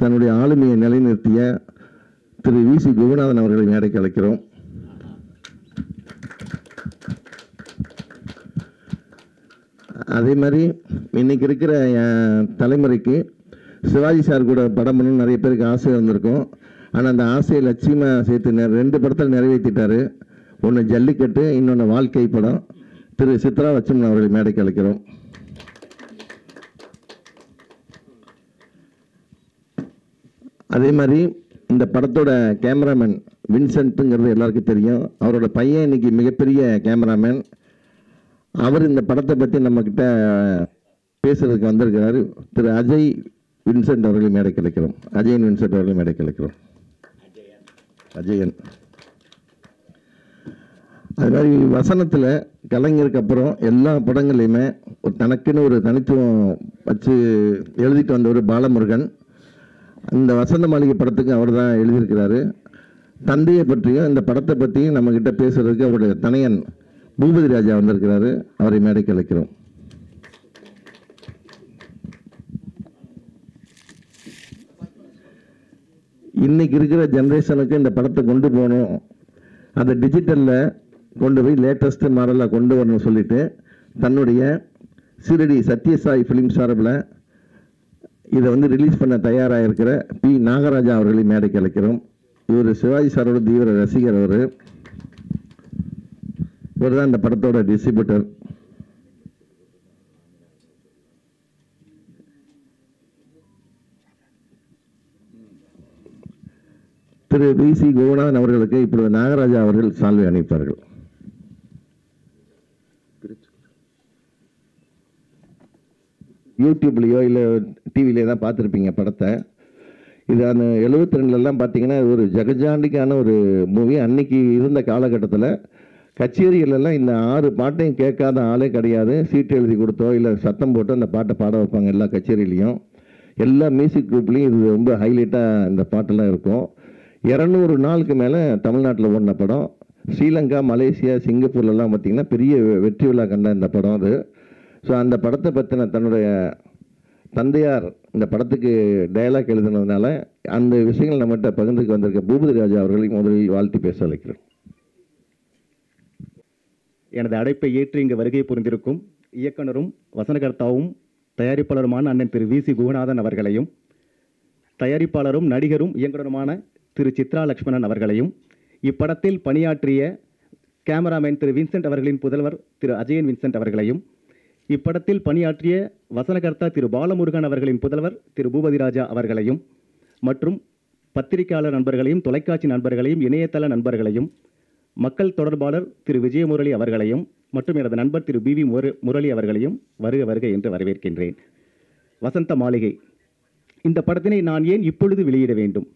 தன்னுடைய ஆளுமையை நிலைநிறுத்திய திரு V C குருநாதன் அவர்களை மேடைக்கு அழைக்கிறோம். அதே மாதிரி இன்றைக்கி இருக்கிற தலைமுறைக்கு சிவாஜி சார் கூட படம் பண்ணணும்னு நிறைய பேருக்கு ஆசை இருந்திருக்கும். ஆனால் அந்த ஆசையை லட்சியமாக சேர்த்து ரெண்டு படத்தில் நிறைவேற்றிட்டார். ஒன்று ஜல்லிக்கட்டு இன்னொன்று வாழ்க்கை படம். திரு சித்ரா லட்சுமணன் அவர்களை மேடைக்கு அழைக்கிறோம். அதே மாதிரி இந்த படத்தோட கேமராமேன் வின்சென்ட்டுங்கிறது எல்லாருக்கும் தெரியும். அவரோட பையன் இன்னைக்கு மிகப்பெரிய கேமராமேன். அவர் இந்த படத்தை பற்றி நம்மக்கிட்ட பேசுறதுக்கு வந்திருக்கிறார். திரு அஜய் வின்சென்ட் அவர்கள் மேடை கிடைக்கிறோம் அஜயன் வின்சென்ட் அவர்கள் மேடை கிடைக்கிறோம் அஜயன். அது மாதிரி வசனத்தில் கலைஞருக்கு அப்புறம் எல்லா படங்கள்லையுமே ஒரு தனக்குன்னு ஒரு தனித்துவம் வச்சு எழுதிட்டு வந்தவர் பாலமுருகன். இந்த வசந்த மாளிகை படத்துக்கு அவர் தான் எழுதியிருக்கிறாரு. தந்தையை பற்றியும் இந்த படத்தை பற்றியும் நம்மக்கிட்ட பேசுறதுக்கு அவருடைய தனையன் பூபதி ராஜா வந்திருக்கிறாரு. அவரை மேடைக்கு அழைக்கிறோம். இன்னைக்கு இருக்கிற ஜென்ரேஷனுக்கு இந்த படத்தை கொண்டு போகணும். அதை டிஜிட்டலில் கொண்டு போய் லேட்டஸ்ட் மாடலாக கொண்டு வரணும்னு சொல்லிட்டு தன்னுடைய சீரடி சத்யசாய் ஃபிலிம் சார்பில் இதை வந்து ரிலீஸ் பண்ண தயாராக இருக்கிற பி நாகராஜா அவர்களை மேடைக்கு அழைக்கிறோம். இவர் சிவாஜி சாரோட தீவிர ரசிகர் அவர். இவர் தான் இந்த படத்தோட distributor Thiru V C Gokunathan அவர்களுக்கு இப்பொழுது நாகராஜா அவர்கள் சால்வை அணிவிப்பார்கள். யூடியூப்லேயோ இல்லை டிவிலையோ தான் பார்த்துருப்பீங்க படத்தை. இது அந்த எழுபத்தி ரெண்டுலலாம் பார்த்தீங்கன்னா ஒரு ஜெகஜாண்டிக்கான ஒரு மூவி அன்னைக்கு இருந்த காலகட்டத்தில் கச்சேரிகளெல்லாம் இந்த ஆறு பாட்டையும் கேட்காத ஆளே கிடையாது. சீட்டு எழுதி கொடுத்தோ இல்லை சத்தம் போட்டோ அந்த பாட்டை பாட வைப்பாங்க எல்லா கச்சேரியிலையும். எல்லா மியூசிக் குரூப்லேயும் இது ரொம்ப ஹைலைட்டாக இந்த பாட்டெல்லாம் இருக்கும். இரநூறு நாளுக்கு மேலே தமிழ்நாட்டில் ஓடின படம். ஸ்ரீலங்கா மலேசியா சிங்கப்பூர்லலாம் பார்த்திங்கன்னா பெரிய வெற்றி விழா கண்ட இந்த படம் அது. ஸோ அந்த படத்தை பற்றின தன்னுடைய தந்தையார் இந்த படத்துக்கு டயலாக் எழுதுனதுனால அந்த விஷயங்கள் நம்மகிட்ட பகிர்ந்துக்கு வந்திருக்க பூபதி ராஜா அவர்களை முதலில் வாழ்த்து பேச அழைக்கிறேன் எனது அழைப்பை ஏற்று இங்கு வருகை புரிந்திருக்கும் இயக்குனரும் வசனகர்த்தாவும் தயாரிப்பாளருமான அண்ணன் திரு வி சி குகநாதன் அவர்களையும் தயாரிப்பாளரும் நடிகரும் இயக்குனருமான திரு சித்ரா லக்ஷ்மணன் அவர்களையும் இப்படத்தில் பணியாற்றிய கேமராமேன் திரு வின்சென்ட் அவர்களின் புதல்வர் திரு அஜயன் வின்சென்ட் அவர்களையும் இப்படத்தில் பணியாற்றிய வசனகர்த்தா திரு பாலமுருகன் அவர்களின் புதல்வர் திரு பூபதிராஜா அவர்களையும் மற்றும் பத்திரிகையாளர் நண்பர்களையும் தொலைக்காட்சி நண்பர்களையும் இணையதள நண்பர்களையும் மக்கள் தொடர்பாளர் திரு விஜயமுரளி அவர்களையும் மற்றும் எனது நண்பர் திரு பி வி முரளி அவர்களையும் வருக வருக என்று வரவேற்கின்றேன். வசந்த மாளிகை. இந்த படத்தினை நான் ஏன் இப்பொழுது வெளியிட வேண்டும்?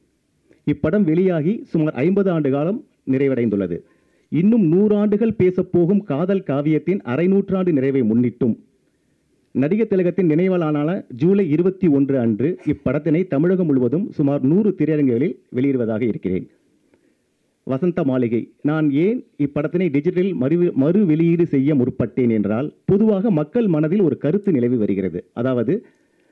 இப்படம் வெளியாகி சுமார் ஐம்பது ஆண்டு காலம் நிறைவடைந்துள்ளது. இன்னும் நூறாண்டுகள் பேசப்போகும் காதல் காவியத்தின் அரை நூற்றாண்டு நிறைவை முன்னிட்டும். நடிகர் திலகத்தின் நினைவாளான ஜூலை இருபத்தி ஒன்று அன்று இப்படத்தினை தமிழகம் முழுவதும் சுமார் நூறு திரையரங்குகளில் வெளியிடுவதாக இருக்கிறேன். வசந்த மாளிகை. நான் ஏன் இப்படத்தினை டிஜிட்டலில் மறு மறு வெளியீடு செய்ய முற்பட்டேன் என்றால் பொதுவாக மக்கள் மனதில் ஒரு கருத்து நிலவி வருகிறது. அதாவது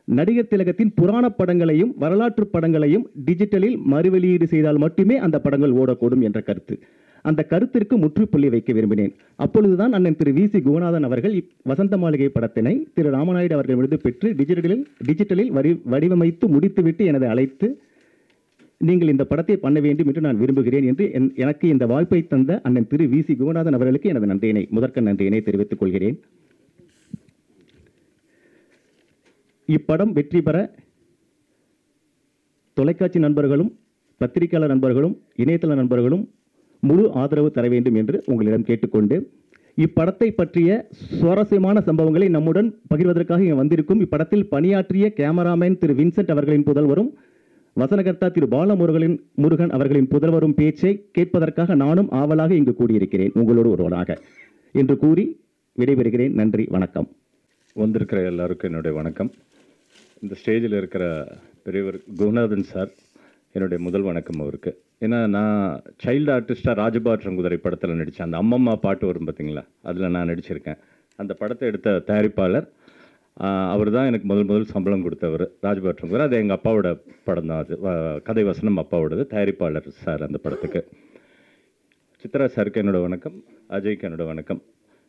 நடிகர் திலகத்தின் புராண படங்களையும் வரலாற்று படங்களையும் டிஜிட்டலில் மறு வெளியீடு செய்தால் மட்டுமே அந்த படங்கள் ஓடக்கூடும் என்ற கருத்து. அந்த கருத்திற்கு முற்றுப்புள்ளி வைக்க விரும்பினேன். அப்பொழுதுதான் அண்ணன் திரு வி சி குகநாதன் அவர்கள் வசந்த மாளிகை படத்தினை திரு ராமநாயுடு அவர்களிடமிருந்து பெற்று டிஜிட்டலில் டிஜிட்டலில் வடி வடிவமைத்து முடித்துவிட்டு எனது அழைத்து நீங்கள் இந்த படத்தை பண்ண வேண்டும் என்று நான் விரும்புகிறேன் என்று என்- எனக்கு இந்த வாய்ப்பை தந்த அண்ணன் திரு வி சி குகநாதன் அவர்களுக்கு எனது நன்றியினை முதற்க நன்றியினை தெரிவித்துக் கொள்கிறேன். இப்படம் வெற்றி பெற தொலைக்காட்சி நண்பர்களும் பத்திரிகையாளர் நண்பர்களும் இணையதள நண்பர்களும் முழு ஆதரவு தர வேண்டும் என்று உங்களிடம் கேட்டுக்கொண்டு இப்படத்தை பற்றிய சுவாரஸ்யமான சம்பவங்களை நம்முடன் பகிர்வதற்காக இங்கே வந்திருக்கும் இப்படத்தில் பணியாற்றிய கேமராமேன் திரு வின்சென்ட் அவர்களின் புதல்வரும் வசனகர்த்தா திரு பாலமுருகனின் முருகன் அவர்களின் புதல்வரும் பேச்சை கேட்பதற்காக நானும் ஆவலாக இங்கு கூடியிருக்கிறேன் உங்களோடு ஒருவனாக. என்று கூறி விடைபெறுகிறேன். நன்றி வணக்கம். வந்திருக்கிற எல்லாருக்கும் என்னுடைய வணக்கம். இந்த ஸ்டேஜில் இருக்கிற பெரியவர் குருநாதன் சார் என்னுடைய முதல் வணக்கம் அவருக்கு. ஏன்னா நான் சைல்டு ஆர்டிஸ்டாக ராஜபாற்றங்குதிரை படத்தில் நடித்தேன் அந்த அம்மம்மா பாட்டு வரும் பார்த்தீங்களா அதில் நான் நடிச்சிருக்கேன். அந்த படத்தை எடுத்த தயாரிப்பாளர் அவர் தான் எனக்கு முதல் முதல் சம்பளம் கொடுத்தவர் ராஜபாற்றங்குவர் அது எங்கள் அப்பாவோட படம் தான் அது. கதை வசனம் அப்பாவோடது தயாரிப்பாளர் சார் அந்த படத்துக்கு. சித்ரா சாருக்கு என்னோடய வணக்கம் அஜய்க்கு என்னோடய வணக்கம்.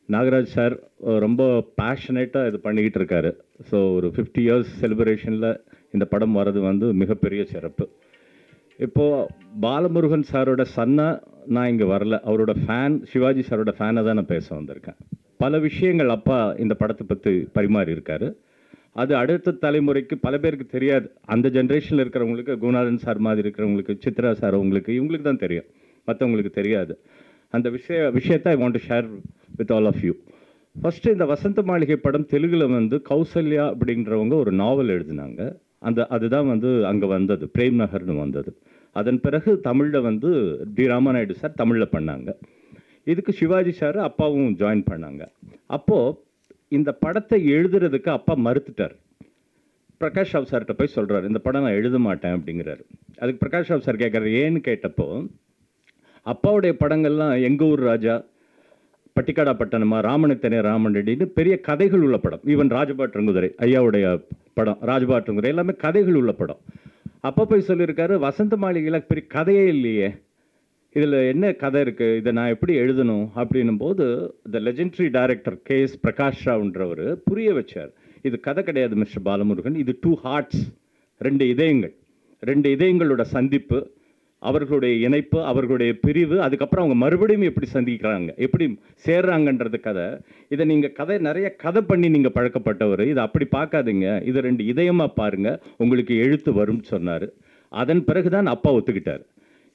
நாகராஜ் சார் ரொம்ப பேஷனேட்டாக இது பண்ணிக்கிட்டு இருக்காரு. ஸோ ஒரு ஃபிஃப்டி இயர்ஸ் செலிப்ரேஷனில் இந்த படம் வர்றது வந்து மிகப்பெரிய சிறப்பு. இப்போது பாலமுருகன் சாரோட சன்னா நான் இங்கே வரல. அவரோட ஃபேன் சிவாஜி சாரோட ஃபேனை தான் நான் பேச வந்திருக்கேன். பல விஷயங்கள் அப்பா இந்த படத்தை பற்றி பரிமாறி இருக்காரு. அது அடுத்த தலைமுறைக்கு பல பேருக்கு தெரியாது. அந்த ஜென்ரேஷனில் இருக்கிறவங்களுக்கு குணாலன் சார் மாதிரி இருக்கிறவங்களுக்கு சித்ரா சார் அவங்களுக்கு இவங்களுக்கு தான் தெரியும். மற்றவங்களுக்கு தெரியாது. அந்த விஷய விஷயத்தை I want to share with all of you first இந்த வசந்த மாளிகை படம் தெலுங்கில் வந்து கௌசல்யா அப்படின்றவங்க ஒரு நாவல் எழுதினாங்க. அந்த அதுதான் வந்து அங்கே வந்தது பிரேம் நகர்னு வந்தது. அதன் பிறகு தமிழில் வந்து டி ராமநாயுடு சார் தமிழில் பண்ணாங்க. இதுக்கு சிவாஜி சார் அப்பாவும் ஜாயின் பண்ணாங்க. அப்போது இந்த படத்தை எழுதுறதுக்கு அப்பா மறுத்துட்டார். பிரகாஷ் ராவ் சார்கிட்ட போய் சொல்கிறார் இந்த படம் நான் எழுத மாட்டேன் அப்படிங்கிறாரு. அதுக்கு பிரகாஷ் ராவ் சார் கேட்குறாரு ஏன்னு கேட்டப்போ அப்பாவுடைய படங்கள்லாம் எங்கள் ஊர் ராஜா? பட்டிக்காடா பட்டணமா ராமனித்தனே ராமன் ரெடின்னு பெரிய கதைகள் உள்ள படம். ஈவன் ராஜபாற்றங்குதிரை ஐயாவுடைய படம் ராஜபாற்றங்குதிரை எல்லாமே கதைகள் உள்ள படம். அப்போ போய் சொல்லியிருக்காரு வசந்த மாளிகையில் பெரிய கதையே இல்லையே. இதில் என்ன கதை இருக்குது இதை நான் எப்படி எழுதணும்? அப்படின்னும் போது the legendary director K S Prakash ராவ்ன்றவர் புரிய வச்சார். இது கதை கிடையாது மிஸ்டர் பாலமுருகன். இது டூ ஹார்ட்ஸ் ரெண்டு இதயங்கள். ரெண்டு இதயங்களோட சந்திப்பு. அவர்களுடைய இணைப்பு அவர்களுடைய பிரிவு அதுக்கப்புறம் அவங்க மறுபடியும் எப்படி சந்திக்கிறாங்க எப்படி சேர்றாங்கன்றது கதை. இதை நீங்கள் கதை நிறைய கதை பண்ணி நீங்கள் பழக்கப்பட்டவர். இதை அப்படி பார்க்காதீங்க. இதை ரெண்டு இதயமாக பாருங்கள் உங்களுக்கு எழுத்து வரும்னு சொன்னார். அதன் பிறகு தான் அப்பா ஒத்துக்கிட்டார்.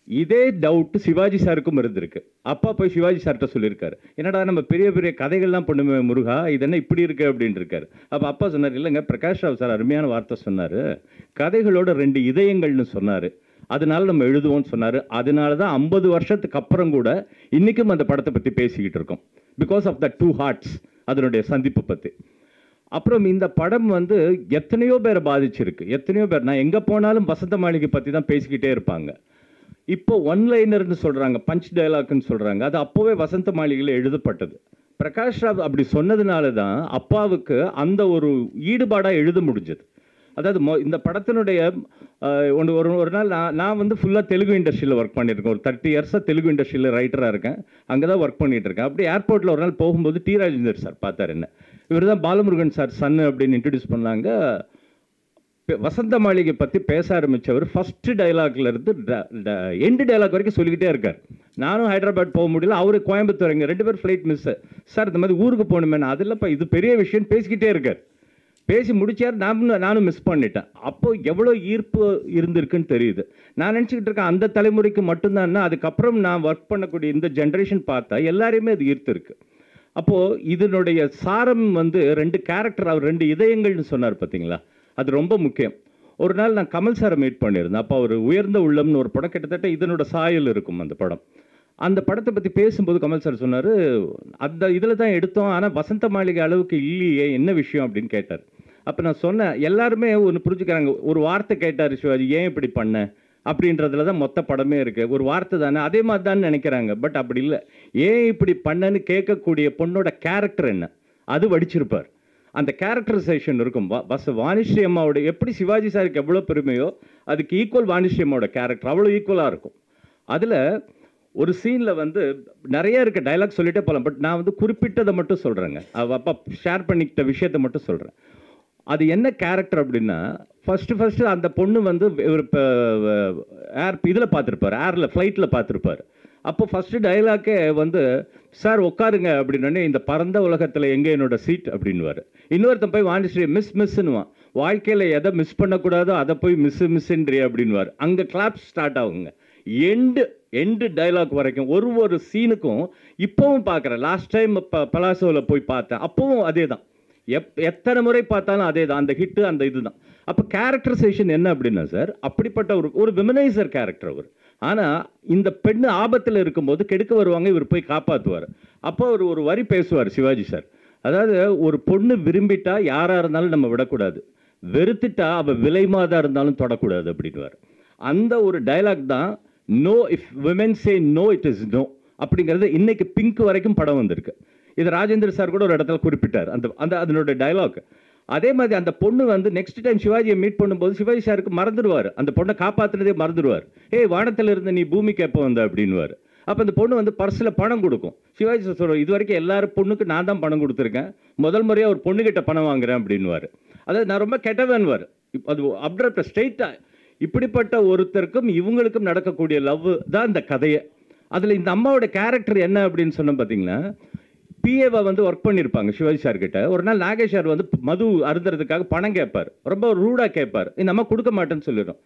இதே டவுட் சிவாஜி சாருக்கும் இருந்திருக்கு. அப்பா போய் சிவாஜி சார்கிட்ட சொல்லியிருக்காரு. என்னடா நம்ம பெரிய பெரிய கதைகள்லாம் பண்ணுமே முருகா இது என்ன இப்படி இருக்கு அப்படின்னு இருக்காரு அப்போ அப்பா சொன்னார் இல்லைங்க பிரகாஷ் ராவ் சார் அருமையான வார்த்தை சொன்னார். கதைகளோட ரெண்டு இதயங்கள்னு சொன்னார். அதனால நம்ம எழுதுவோம்னு சொன்னார். அதனால தான் ஐம்பது வருஷத்துக்கு அப்புறம் கூட இன்றைக்கும் அந்த படத்தை பற்றி பேசிக்கிட்டு இருக்கோம். Because of the two hearts அதனுடைய சந்திப்பு பற்றி அப்புறம் இந்த படம் வந்து எத்தனையோ பேரை பாதிச்சிருக்கு. எத்தனையோ பேர் நான் எங்கே போனாலும் வசந்த மாளிகை பற்றி தான் பேசிக்கிட்டே இருப்பாங்க. இப்போ ஒன் லைனர்னு சொல்கிறாங்க பஞ்ச் டைலாக்னு சொல்கிறாங்க அது அப்போவே வசந்த மாளிகையில் எழுதப்பட்டது. பிரகாஷ் ராவ் அப்படி சொன்னதுனால தான் அப்பாவுக்கு அந்த ஒரு ஈடுபாடாக எழுத முடிஞ்சது. அதாவது மொ இந்த படத்தினுடைய ஒன்று ஒரு ஒரு நாள் நான் நான் வந்து ஃபுல்லாக தெலுங்கு இண்டஸ்ட்ரியில் ஒர்க் பண்ணியிருக்கேன் ஒரு தேர்ட்டி இயர்ஸாக தெலுங்கு இண்டஸ்ட்ரியில் ரைட்டராக இருக்கேன். அங்கே தான் ஒர்க் பண்ணிகிட்டு இருக்கேன் அப்படி ஏர்போர்ட்டில் ஒரு நாள் போகும்போது டி ராஜேந்தர் சார் பார்த்தார் என்ன. இவர் தான் பாலமுருகன் சார் சன் அப்படின்னு இன்ட்ரடியூஸ் பண்ணாங்க. வசந்த மாளிகை பற்றி பேச ஆரம்பித்தவர் ஃபஸ்ட்டு டைலாக்லேருந்து எண்டு டைலாக் வரைக்கும் சொல்லிக்கிட்டே இருக்கார். நானும் ஹைதராபாத் போக முடியல. அவரு கோயம்புத்தூர் இங்கே ரெண்டு பேர் ஃப்ளைட் மிஸ்ஸு சார் இந்த மாதிரி ஊருக்கு போகணுமே நான் அதில்லப்பா இது பெரிய விஷயம் பேசிக்கிட்டே இருக்கார். பேசி முடிச்சார் நான் நானும் மிஸ் பண்ணிட்டேன். அப்போ எவ்வளோ ஈர்ப்பு இருந்திருக்குன்னு தெரியுது. நான் நினச்சிக்கிட்டு இருக்கேன் அந்த தலைமுறைக்கு மட்டும்தான் அதுக்கப்புறம் நான் ஒர்க் பண்ணக்கூடிய இந்த ஜென்ரேஷன் பார்த்தா எல்லாரையுமே அது ஈர்த்திருக்கு. அப்போது இதனுடைய சாரம் வந்து ரெண்டு கேரக்டர் அவர் ரெண்டு இதயங்கள்னு சொன்னார் பார்த்தீங்களா? அது ரொம்ப முக்கியம். ஒரு நாள் நான் கமல் சாரை மீட் பண்ணியிருந்தேன். அப்போ அவர் உயர்ந்த உள்ளம்னு ஒரு படம் கிட்டத்தட்ட இதனோட சாயல் இருக்கும் அந்த படம். அந்த படத்தை பற்றி பேசும்போது கமல் சார் சொன்னார் அந்த இதில் தான் எடுத்தோம் ஆனால் வசந்த மாளிகை அளவுக்கு இல்லையே என்ன விஷயம் அப்படின்னு கேட்டார். அப்போ நான் சொன்னேன் எல்லாருமே ஒன்று புரிஞ்சுக்கிறாங்க ஒரு வார்த்தை கேட்டார் சிவாஜி ஏன் இப்படி பண்ண? அப்படின்றதுல தான் மொத்த படமே இருக்குது ஒரு வார்த்தை தானே அதே மாதிரி தான் நினைக்கிறாங்க. பட் அப்படி இல்லை. ஏன் இப்படி பண்ணன்னு கேட்கக்கூடிய பொண்ணோட கேரக்டர் என்ன? அது வடிச்சிருப்பார். அந்த கேரக்டரைசேஷன் இருக்கும். வா- வச வாணிஸ்ரீ அம்மாவோட எப்படி சிவாஜி சாருக்கு எவ்வளோ பெருமையோ அதுக்கு ஈக்குவல் வாணிஸ்ரீ அம்மாவோட கேரக்டர் அவ்வளோ ஈக்குவலாக இருக்கும். அதில் ஒரு சீனில் வந்து நிறைய இருக்க டைலாக் சொல்லிட்டே போகலாம் பட் நான் வந்து குறிப்பிட்டதை மட்டும் சொல்கிறேங்க அப்பா ஷேர் பண்ணிக்கிட்ட விஷயத்தை மட்டும் சொல்கிறேன் அது என்ன கேரக்டர் அப்படின்னா ஃபஸ்ட்டு ஃபஸ்ட்டு அந்த பொண்ணு வந்து இவர் இப்போ ஏர் இதில் பார்த்துருப்பார் ஏரில் ஃப்ளைட்டில் பார்த்துருப்பார். அப்போ ஃபஸ்ட்டு டைலாக்கே வந்து சார் உட்காருங்க அப்படின்னே இந்த பரந்த உலகத்தில் எங்கே என்னோட சீட் அப்படின்னுவார். இன்னொருத்தன் போய் வாணிஸ்ரீ மிஸ் மிஸ்ன்னுவான் வாழ்க்கையில் எதை மிஸ் பண்ணக்கூடாதோ அதை போய் மிஸ் மிஸ்ன்றி அப்படின்வார் அங்கே கிளாப் ஸ்டார்ட் ஆகுங்க. எண்டு எண்டு டைலாக் வரைக்கும் ஒரு ஒரு சீனுக்கும் இப்போவும் பார்க்குறேன். லாஸ்ட் டைம் இப்போ பலாசோவில் போய் பார்த்தேன். அப்போவும் அதே தான் எப் எத்தனை முறை பார்த்தாலும் அதே தான் அந்த ஹிட்டு அந்த இதுதான். அப்போ கேரக்டரைசேஷன் என்ன அப்படின்னா சார் அப்படிப்பட்ட ஒரு ஒரு விமனைசர் கேரக்டர் அவர். ஆனால் இந்த பெண் ஆபத்தில் இருக்கும்போது கெடுக்க வருவாங்க இவர் போய் காப்பாற்றுவார் அப்போ அவர் ஒரு வரி பேசுவார் சிவாஜி சார் அதாவது ஒரு பொண்ணு விரும்பிட்டா யாராக இருந்தாலும் நம்ம விடக்கூடாது. வெறுத்துட்டா அவள் விலைமாதா இருந்தாலும் தொடக்கூடாது அப்படின்வார் அந்த ஒரு டயலாக் தான் no if women say no it is no அப்படிங்கிறது இன்னைக்கு பிங்க் வரைக்கும் படம் வந்திருக்கு. இது ராஜேந்திர சார் கூட ஒரு இடத்துல குறிப்பிட்டார். அந்த அந்த அதனுடைய டயலாக் அதே மாதிரி அந்த பொண்ணு வந்து நெக்ஸ்ட் டைம் சிவாஜியை மீட் பண்ணும்போது சிவாஜி சாருக்கு மறந்துடுவார். அந்த பொண்ணை காப்பாற்றுனதே மறந்துடுவார். ஏய் வானத்தில் இருந்து நீ பூமிக்கு எப்போ வந்த? அப்படின்னுவார். அப்போ அந்த பொண்ணு வந்து பர்ஸில் பணம் கொடுக்கும். சிவாஜி சார் சொல்லுவார் இது வரைக்கும் எல்லாரும் பொண்ணுக்கு நான் தான் பணம் கொடுத்துருக்கேன். முதல் முறையாக ஒரு பொண்ணுகிட்ட பணம் வாங்குறேன் அப்படின்னுவார். அதாவது நான் ரொம்ப கெட்டவன்வார் அது அப்டர் ஸ்ட்ரெயிட்டாக இப்படிப்பட்ட ஒருத்தருக்கும் இவங்களுக்கும் நடக்கக்கூடிய லவ் தான் இந்த கதையை. அதில் இந்த அம்மாவோட கேரக்டர் என்ன அப்படின்னு சொன்னோம் பார்த்தீங்கன்னா பிஏவை வந்து ஒர்க் பண்ணியிருப்பாங்க சிவாஜி சார் கிட்ட. ஒரு நாள் நாகேஷ் சார் வந்து மது அருந்துறதுக்காக பணம் கேட்பார். ரொம்ப ரூடாக கேட்பார். இந்த அம்மா கொடுக்க மாட்டேன்னு சொல்லிடும்.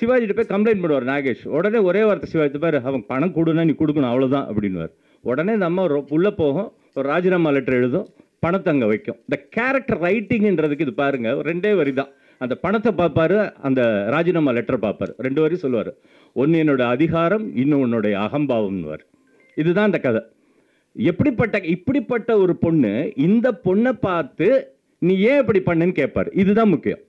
சிவாஜிட்ட போய் கம்ப்ளைண்ட் பண்ணுவார் நாகேஷ். உடனே ஒரே வார்த்தை சிவாஜி பாரு. அவன் பணம் கொடுனா நீ கொடுக்கணும். அவ்வளோதான் அப்படின்னுவார். உடனே இந்த அம்மா ரொ- உள்ள போகும். ஒரு ராஜினாமா லெட்டர் எழுதும். பணத்தை அங்கே வைக்கும். இந்த கேரக்டர் ரைட்டிங்ன்றதுக்கு இது பாருங்க. ரெண்டே வரி தான். அந்த பணத்தை பார்ப்பாரு. அந்த ராஜினாமா லெட்டர் பார்ப்பாரு. ரெண்டு வரி சொல்லுவார். ஒன்று என்னோட அதிகாரம் இன்னும் உன்னுடைய அகம்பாவம்னுவார். இதுதான் அந்த கதை. எப்படிப்பட்ட இப்படிப்பட்ட ஒரு பொண்ணு இந்த பொண்ணை பார்த்து நீ ஏன் இப்படி பண்ணேன்னு கேட்பாரு இதுதான் முக்கியம்.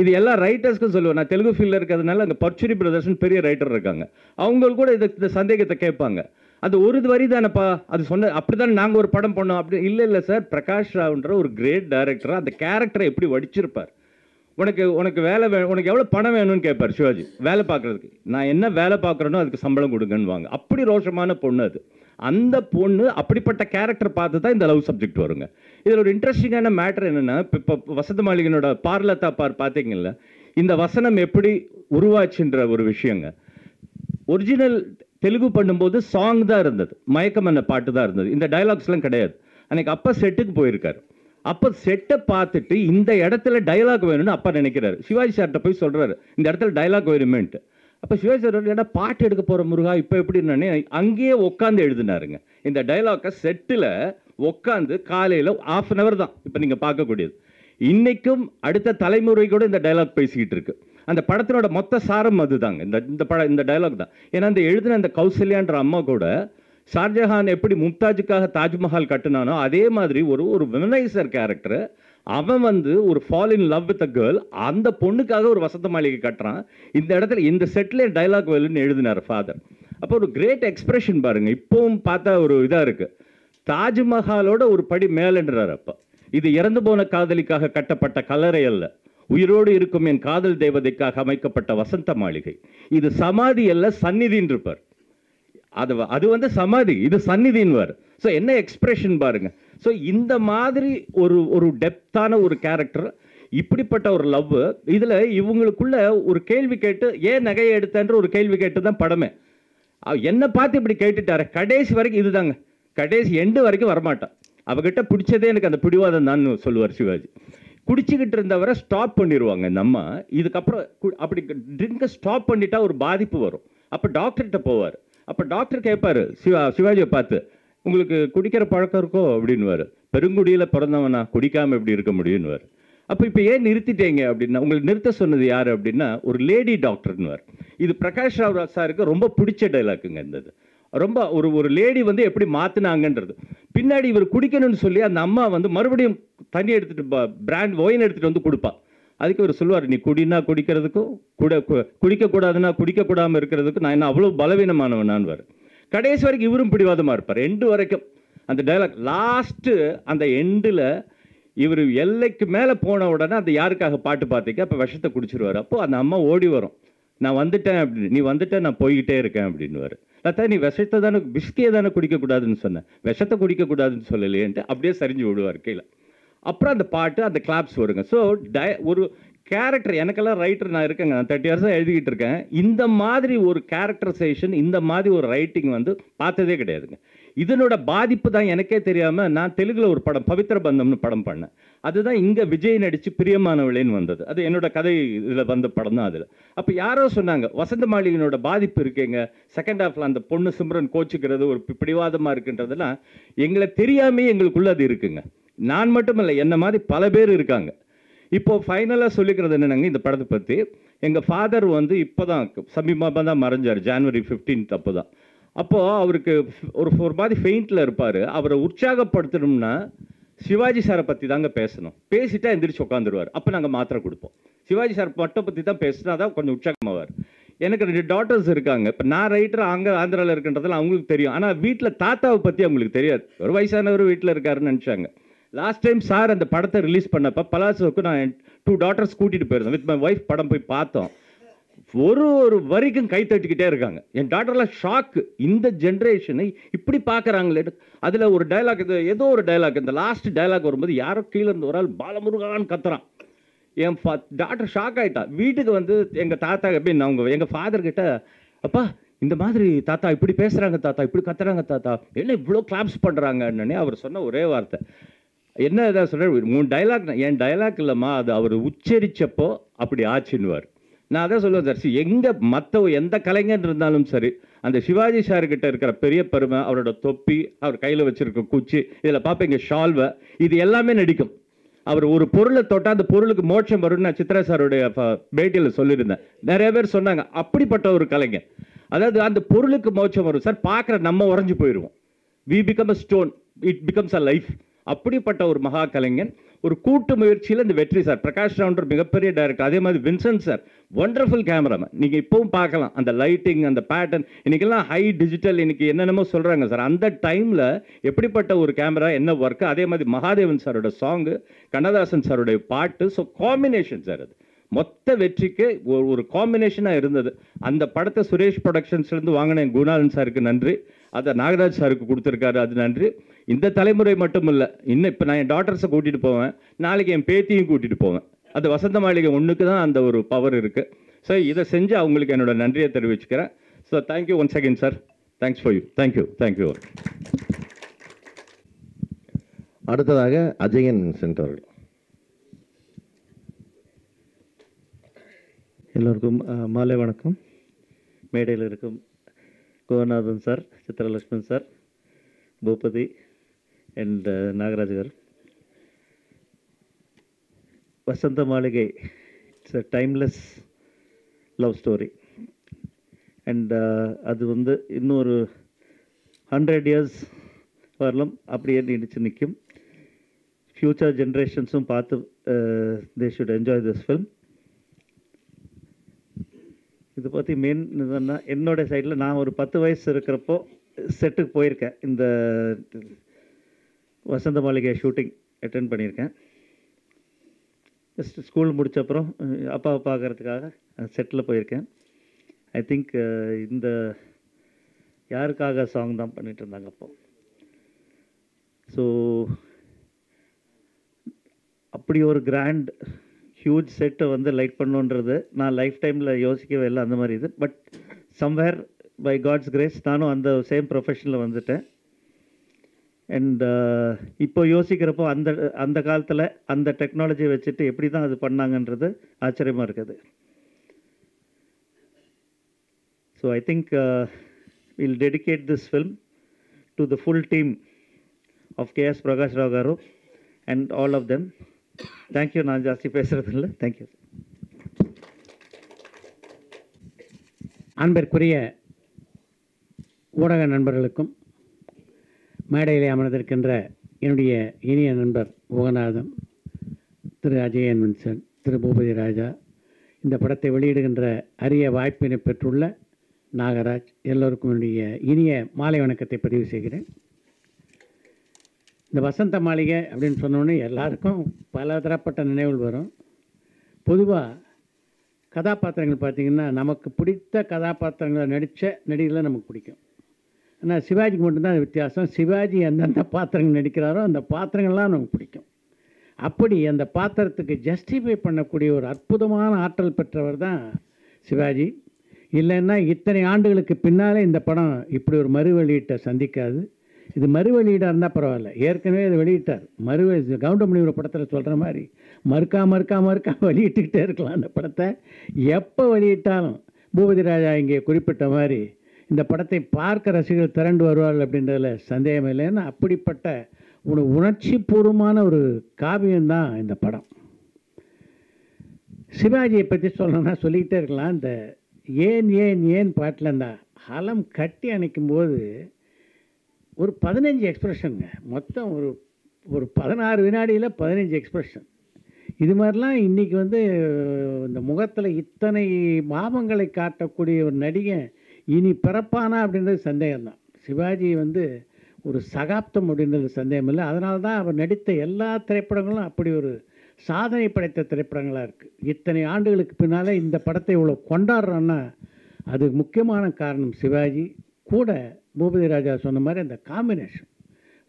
இது எல்லா ரைட்டர்ஸ்க்கும் சொல்லுவேன். நான் தெலுங்கு ஃபீல்டில் இருக்கிறதுனால அங்கே பர்ச்சுரி பிரதர்ஸ்னு பெரிய ரைட்டர் இருக்காங்க. அவங்க கூட இது இந்த சந்தேகத்தை கேட்பாங்க. அது ஒரு வரி தானேப்பா. அது சொன்ன அப்படிதான் நாங்கள் ஒரு படம் பண்ணோம் அப்படி இல்லை இல்லை சார் பிரகாஷ் ராவ்ன்ற ஒரு கிரேட் டைரக்டராக அந்த கேரக்டரை எப்படி வடிச்சிருப்பார்? உனக்கு உனக்கு வேலை வே உனக்கு எவ்வளோ பணம் வேணும்னு கேட்பார் சிவாஜி வேலை பார்க்குறதுக்கு. நான் என்ன வேலை பார்க்குறேனோ அதுக்கு சம்பளம் கொடுங்கன்னு வாங்க அப்படி ரோஷமான பொண்ணு அது. அந்த பொண்ணு அப்படிப்பட்ட கேரக்டர் பார்த்து தான் இந்த லவ் சப்ஜெக்ட் வருங்க. இதில் ஒரு இன்ட்ரெஸ்டிங்கான மேட்டர் என்னென்னா இப்போ வசந்த மாளிகனோட பார்லதா பார் பார்த்தீங்கல்ல இந்த வசனம் எப்படி உருவாச்சுன்ற ஒரு விஷயங்க. ஒரிஜினல் தெலுங்கு பண்ணும்போது சாங் தான் இருந்தது மயக்கம் என்ன பாட்டு தான் இருந்தது. இந்த டயலாக்ஸ்லாம் கிடையாது. அன்னைக்கு அப்பா செட்டுக்கு போயிருக்காரு. அப்போ செட்டை பார்த்துட்டு இந்த இடத்துல டயலாக் வேணும்னு அப்பா நினைக்கிறாரு. சிவாஜி சார்கிட்ட போய் சொல்கிறாரு இந்த இடத்துல டயலாக் வேணுமேன்ட்டு. அப்போ சிவாஜி சார் ஏன்னா பாட்டு எடுக்க போகிற முருகா? இப்போ எப்படின்னு அங்கேயே உட்காந்து எழுதினாருங்க. இந்த டைலாக்கை செட்டில் உட்காந்து காலையில் ஆஃப் அன் அவர் தான் இப்போ நீங்கள் பார்க்கக்கூடியது. இன்றைக்கும் அடுத்த தலைமுறை கூட இந்த டயலாக் பேசிக்கிட்டு இருக்கு. அந்த படத்தினோட மொத்த சாரம் அதுதாங்க. இந்த இந்த பட இந்த டயலாக் தான். ஏன்னா அந்த எழுதின அந்த கௌசல்யான்ற அம்மா கூட ஷாஜஹான் எப்படி மும்தாஜுக்காக தாஜ்மஹால் கட்டினானோ அதே மாதிரி ஒரு ஒரு விமனைசர் கேரக்டர் அவன் வந்து ஒரு fall in love with a girl அந்த பொண்ணுக்காக ஒரு வசந்த மாளிகை கட்டுறான். இந்த இடத்துல இந்த செட்டில் டைலாக் வேலுன்னு எழுதினார் ஃபாதர் அப்போ ஒரு கிரேட் எக்ஸ்பிரஷன் பாருங்கள் இப்போவும் பார்த்தா ஒரு இதாக இருக்குது தாஜ்மஹாலோட ஒரு படி மேலன்றார் அப்போ. இது இறந்து போன காதலிக்காக கட்டப்பட்ட கலரை அல்ல. உயிரோடு இருக்கும் என் காதல் தேவதைக்காக அமைக்கப்பட்ட வசந்த மாளிகை. இது சமாதி அல்ல சந்நிதின் இருப்பார். அது அது வந்து சமாதி. இது சந்நிதின்வார் ஸோ என்ன எக்ஸ்பிரஷன் பாருங்கள் ஸோ இந்த மாதிரி ஒரு ஒரு டெப்த்தான ஒரு கேரக்டர் இப்படிப்பட்ட ஒரு லவ் இதில் இவங்களுக்குள்ள ஒரு கேள்வி கேட்டு ஏன் நகையை எடுத்தன்ற ஒரு கேள்வி கேட்டு தான் படமே என்னை பார்த்து இப்படி கேட்டுட்டாரு. கடைசி வரைக்கும் இதுதாங்க. கடைசி எண்டு வரைக்கும் வரமாட்டான் அவகிட்ட பிடிச்சதே எனக்கு அந்த பிடிவாதம் தான் சொல்லுவார் சிவாஜி. குடிச்சிக்கிட்டு இருந்தவரை ஸ்டாப் பண்ணிடுவாங்க நம்ம இதுக்கப்புறம் கு- அப்படி ட்ரிங்கை ஸ்டாப் பண்ணிட்டா ஒரு பாதிப்பு வரும். அப்போ டாக்டர்கிட்ட போவார். அப்போ டாக்டர் கேட்பார் சிவா சிவாஜியை பார்த்து உங்களுக்கு குடிக்கிற பழக்கம் இருக்கோ அப்படின்னுவார். பெருங்குடியில் பிறந்தவனா குடிக்காமல் எப்படி இருக்க முடியும்னுவார் அப்போ இப்போ ஏன் நிறுத்திட்டீங்க அப்படின்னா உங்களுக்கு நிறுத்த சொன்னது யார் அப்படின்னா ஒரு லேடி டாக்டர்னுவார் இது பிரகாஷ் ராவ் சாருக்கு ரொம்ப பிடிச்ச டைலாக்குங்க இருந்தது. ரொம்ப ஒரு ஒரு லேடி வந்து எப்படி மாற்றினாங்கன்றது பின்னாடி இவர் குடிக்கணும்னு சொல்லி அந்த அம்மா வந்து மறுபடியும் தண்ணி எடுத்துகிட்டு பிராண்ட் ஒயின் எடுத்துகிட்டு வந்து கொடுப்பா. அதுக்கு இவர் சொல்லுவார் நீ குடினா குடிக்கிறதுக்கும் குட கு- குடிக்கக்கூடாதுன்னா குடிக்கக்கூடாமல் இருக்கிறதுக்கும் நான் என்ன அவ்வளோ பலவீனமானவனான்வார் கடைசி வரைக்கும் இவரும் பிடிவாதமாக இருப்பார். எண்டு வரைக்கும் அந்த டைலாக் லாஸ்ட்டு அந்த எண்டில் இவர் எல்லைக்கு மேலே போன உடனே அந்த யாருக்காக பாட்டு பார்த்தீங்க அப்போ விஷத்தை குடிச்சிருவார். அப்போ அந்த அம்மா ஓடி வரும். நான் வந்துட்டேன் அப்படின்னு. நீ வந்துட்டேன் நான் போய்கிட்டே இருக்கேன் அப்படின்னுவார். லதா நீ விஷத்தை தானே பிஸ்கியை தானே குடிக்கக்கூடாதுன்னு சொன்னேன் விஷத்தை குடிக்கக்கூடாதுன்னு சொல்லலையேன்ட்டு அப்படியே சரிஞ்சு விடுவார் கீழே. அப்புறம் அந்த பாட்டு அந்த கிளாப்ஸ் வருங்க. ஸோ டய ஒரு கேரக்டர் எனக்கெல்லாம் ரைட்டர் நான் இருக்கேங்க. நான் தேர்ட்டி இயர்ஸாக எழுதிக்கிட்டு இருக்கேன். இந்த மாதிரி ஒரு கேரக்டரைசேஷன் இந்த மாதிரி ஒரு ரைட்டிங் வந்து பார்த்ததே கிடையாதுங்க. இதனோட பாதிப்பு தான் எனக்கே தெரியாமல் நான் தெலுங்கில் ஒரு படம் பவித்திர பந்தம்னு படம் பண்ணேன். அதுதான் இங்கே விஜய் நடித்து பிரியமானவளேன்னு வந்தது. அது என்னோட கதை இதில் வந்த படம் தான் அதில். அப்போ யாரோ சொன்னாங்க வசந்த மாளிகையினோட பாதிப்பு இருக்கேங்க. செகண்ட் ஹாஃப்ல அந்த பொண்ணு சிம்ரன் கோச்சிக்கிறது ஒரு பிடிவாதமாக இருக்குன்றதெல்லாம் எங்களை தெரியாமே எங்களுக்குள்ளே அது இருக்குங்க. நான் மட்டும் இல்லை என்ன மாதிரி பல பேர் இருக்காங்க. இப்போ ஃபைனலாக சொல்லிக்கிறது என்னன்னாங்க? இந்த படத்தை பற்றி எங்கள் ஃபாதர் வந்து இப்போ தான் சமீபமாக தான் மறைஞ்சார் ஜான்வரி 15th அப்போ தான் அப்போது அவருக்கு ஒரு ஒரு மாதிரி ஃபெயிண்டில் இருப்பார். அவரை உற்சாகப்படுத்தணும்னா சிவாஜி சாரை பற்றி தாங்க பேசணும். பேசிட்டா எந்திரிச்சு உட்காந்துருவார் அப்போ நாங்கள் மாத்திரை கொடுப்போம். சிவாஜி சார் மட்டும் பற்றி தான் பேசினா தான் கொஞ்சம் உற்சாகமாவார். எனக்கு ரெண்டு டாட்டர்ஸ் இருக்காங்க. இப்போ நான் ரைட்டர் அங்கே ஆந்திராவில் இருக்கின்றதுல அவங்களுக்கு தெரியும். ஆனால் வீட்டில் தாத்தாவை பற்றி அவங்களுக்கு தெரியாது. ஒரு வயசானவர் வீட்டில் இருக்காருன்னு நினச்சாங்க. லாஸ்ட் டைம் சார் அந்த படத்தை ரிலீஸ் பண்ணப்போ பலாசோக்கு நான் டூ டாட்டர்ஸ் கூட்டிகிட்டு போயிருந்தேன் வித் மை ஒய்ஃப் படம் போய் பார்த்தோம். ஒரு ஒரு வரிக்கும் கை தட்டிக்கிட்டே இருக்காங்க. என் டாட்டர்லாம் ஷாக்கு இந்த ஜென்ரேஷனை இப்படி பார்க்குறாங்களே. அதில் ஒரு டைலாக் இது ஏதோ ஒரு டைலாக் இந்த லாஸ்ட் டைலாக் வரும்போது யாரோ கீழே இருந்து ஒரு ஆள் பாலமுருகான்னு கத்துறான். என் ஃபா டாக்டர் ஷாக் ஆகிட்டா வீட்டுக்கு வந்து எங்கள் தாத்தா எப்படி அவங்க எங்கள் ஃபாதர் கிட்ட அப்பா இந்த மாதிரி தாத்தா இப்படி பேசுகிறாங்க தாத்தா இப்படி கத்துறாங்க தாத்தா. என்ன இவ்வளோ கிளாப்ஸ் பண்ணுறாங்கன்னு அவர் சொன்ன ஒரே வார்த்தை. என்ன இதாக சொல்கிறார் மூணு டைலாக் என் டைலாக் இல்லைம்மா அது அவர் உச்சரித்தப்போ அப்படி ஆச்சுன்னுவார். நான் அதான் சொல்லுவேன் சார் எங்கே மற்ற எந்த கலைஞர் இருந்தாலும் சரி அந்த சிவாஜி சார்கிட்ட இருக்கிற பெரிய பெருமை அவரோட தொப்பி அவர் கையில் வச்சுருக்க குச்சி இதில் பார்ப்பீங்க ஷால்வை இது எல்லாமே நடிக்கும். அவர் ஒரு பொருளை தொட்டால் அந்த பொருளுக்கு மோட்சம் வரும்னு நான் சித்ரா சாருடைய பேட்டியில் சொல்லியிருந்தேன். நிறைய பேர் சொன்னாங்க அப்படிப்பட்ட ஒரு கலைஞர். அதாவது அந்த பொருளுக்கு மோட்சம் வரும். சார் பார்க்குற நம்ம உறைஞ்சு போயிடுவோம் we become a stone it becomes a life அப்படிப்பட்ட ஒரு மகா கலைஞன் ஒரு கூட்டு முயற்சியில் இந்த வெற்றி சார் பிரகாஷ் ராவுண்டர் மிகப்பெரிய டைரக்டர் அதே மாதிரி வின்சென்ட் சார் ஒண்டர்ஃபுல் கேமராமேன் நீங்கள் இப்பவும் பார்க்கலாம் அந்த லைட்டிங் அந்த பேட்டர்ன் இன்னைக்கெல்லாம் ஹை டிஜிட்டல் இன்றைக்கி என்னென்னமோ சொல்கிறாங்க சார். அந்த டைமில் எப்படிப்பட்ட ஒரு கேமரா என்ன ஒர்க்கு அதே மாதிரி மகாதேவன் சாரோட சாங்கு கண்ணதாசன் சாரோடைய பாட்டு ஸோ காம்பினேஷன் சார் அது. மொத்த வெற்றிக்கு ஒரு ஒரு காம்பினேஷனாக இருந்தது. அந்த படத்தை சுரேஷ் ப்ரொடக்ஷன்ஸ்லேருந்து வாங்கின குணாலன் சாருக்கு நன்றி. அதை நாகராஜ் சாருக்கு கொடுத்துருக்காரு அது நன்றி. இந்த தலைமுறை மட்டும் இல்லை இன்னும் இப்போ நான் என் டாட்டர்ஸை கூட்டிகிட்டு போவேன். நாளைக்கு என் பேத்தியும் கூட்டிகிட்டு போவேன். அது வசந்த மாளிகை ஒன்றுக்கு தான் அந்த ஒரு பவர் இருக்குது ஸோ இதை செஞ்சு அவங்களுக்கு என்னோட நன்றியை தெரிவிச்சுக்கிறேன். So thank you one second sir thanks for you thank you thank you அடுத்ததாக அஜயன் சென்றவர்கள் எல்லோருக்கும் அஹ், மாலை வணக்கம். மேடையில் இருக்கும் Gonathan sir Chitralakshman sir Boopathy and uh, Nagaraj car Vasantha Maligai it's a timeless love story and அது வந்து இன்னொரு ஹண்ட்ரட் இயர்ஸ் வரலாம் அப்படியே நீடிச்சு நிற்கும். ஃப்யூச்சர் ஜென்ரேஷன்ஸும் பார்த்து they should enjoy this film இது பற்றி மெயின் இதுன்னா என்னோடய சைடில் நான் ஒரு பத்து வயசு இருக்கிறப்போ செட்டுக்கு போயிருக்கேன். இந்த வசந்த மாளிகை ஷூட்டிங் அட்டென்ட் பண்ணியிருக்கேன். ஜஸ்ட் ஸ்கூல் முடித்த அப்புறம் அப்பாவை பார்க்குறதுக்காக செட்டில் போயிருக்கேன். ஐ திங்க் இந்த யாருக்காக சாங் தான் பண்ணிகிட்டு இருந்தாங்க அப்போ. ஸோ அப்படி ஒரு கிராண்ட் ஹியூஜ் செட்டை வந்து லைட் பண்ணுன்றது நான் லைஃப் டைமில் யோசிக்கவே இல்லை அந்த மாதிரி இது. But somewhere by God's grace நானும் அந்த சேம் ப்ரொஃபஷனில் வந்துட்டேன். அண்ட் uh, இப்போ யோசிக்கிறப்போ அந்த அந்த காலத்தில் அந்த டெக்னாலஜியை வச்சுட்டு எப்படி தான் அது பண்ணாங்கன்றது ஆச்சரியமாக இருக்குது. So I think will dedicate this film to the full team of K S Prakash Rao garu and all of them thank you நான் ஜாஸ்தி பேசுகிறது இல்லை தேங்க்யூ அன்பிற்குரிய ஊடக நண்பர்களுக்கும் மேடையிலே அமர்ந்திருக்கின்ற என்னுடைய இனிய நண்பர் முகநாதன் திரு அஜயன் வின்சன் திரு பூபதி ராஜா இந்த படத்தை வெளியிடுகின்ற அரிய வாய்ப்பினை பெற்றுள்ள நாகராஜ் எல்லோருக்கும் என்னுடைய இனிய மாலை வணக்கத்தை பதிவு செய்கிறேன். இந்த வசந்த மாளிகை அப்படின்னு சொன்னோன்னே எல்லாருக்கும் பல தரப்பட்ட நினைவுகள் வரும். பொதுவாக கதாபாத்திரங்கள் பார்த்திங்கன்னா நமக்கு பிடித்த கதாபாத்திரங்களை நடித்த நடிகர்களை நமக்கு பிடிக்கும். ஆனால் சிவாஜிக்கு மட்டும்தான் அது வித்தியாசம். சிவாஜி எந்தெந்த பாத்திரங்கள் நடிக்கிறாரோ அந்த பாத்திரங்கள்லாம் நமக்கு பிடிக்கும். அப்படி அந்த பாத்திரத்துக்கு ஜஸ்டிஃபை பண்ணக்கூடிய ஒரு அற்புதமான ஆற்றல் பெற்றவர் தான் சிவாஜி. இல்லைன்னா இத்தனை ஆண்டுகளுக்கு பின்னாலே இந்த படம் இப்படி ஒரு மறு வெளியீட்டை சந்திக்காது. இது மறு வெளியீடாக இருந்தால் பரவாயில்ல. ஏற்கனவே இதை வெளியிட்டார். மறு கவுண்டமணி ஒரு படத்தில் சொல்கிற மாதிரி மறுக்கா மறுக்கா மறுக்கா வெளியிட்டுக்கிட்டே இருக்கலாம் அந்த படத்தை எப்போ வெளியிட்டாலும் பூபதி ராஜா இங்கே குறிப்பிட்ட மாதிரி இந்த படத்தை பார்க்க ரசிகர்கள் திரண்டு வருவார்கள் அப்படின்றதுல சந்தேகம் இல்லைன்னா அப்படிப்பட்ட ஒரு உணர்ச்சி பூர்வமான ஒரு காவியம்தான் இந்த படம். சிவாஜியை பற்றி சொல்லணும்னா சொல்லிக்கிட்டே இருக்கலாம். இந்த ஏன் ஏன் ஏன் பாட்டில் இந்த ஹலம் கட்டி அணைக்கும் போது ஒரு பதினஞ்சு எக்ஸ்பிரஷனுங்க மொத்தம் ஒரு ஒரு பதினாறு வினாடியில் பதினஞ்சு எக்ஸ்ப்ரெஷன் இது மாதிரிலாம் இன்றைக்கி வந்து இந்த முகத்தில் இத்தனை மாமங்களை காட்டக்கூடிய ஒரு நடிகன் இனி பிறப்பானா அப்படின்றது சந்தேகம்தான். சிவாஜி வந்து ஒரு சகாப்தம் அப்படின்றது சந்தேகம் இல்லை. அதனால தான் அவர் நடித்த எல்லா திரைப்படங்களும் அப்படி ஒரு சாதனை படைத்த திரைப்படங்களாக இருக்குது இத்தனை ஆண்டுகளுக்கு பின்னால் இந்த படத்தை இவ்வளோ கொண்டாடுறோன்னா அது முக்கியமான காரணம் சிவாஜி. கூட பூபதி ராஜா சொன்ன மாதிரி அந்த காம்பினேஷன்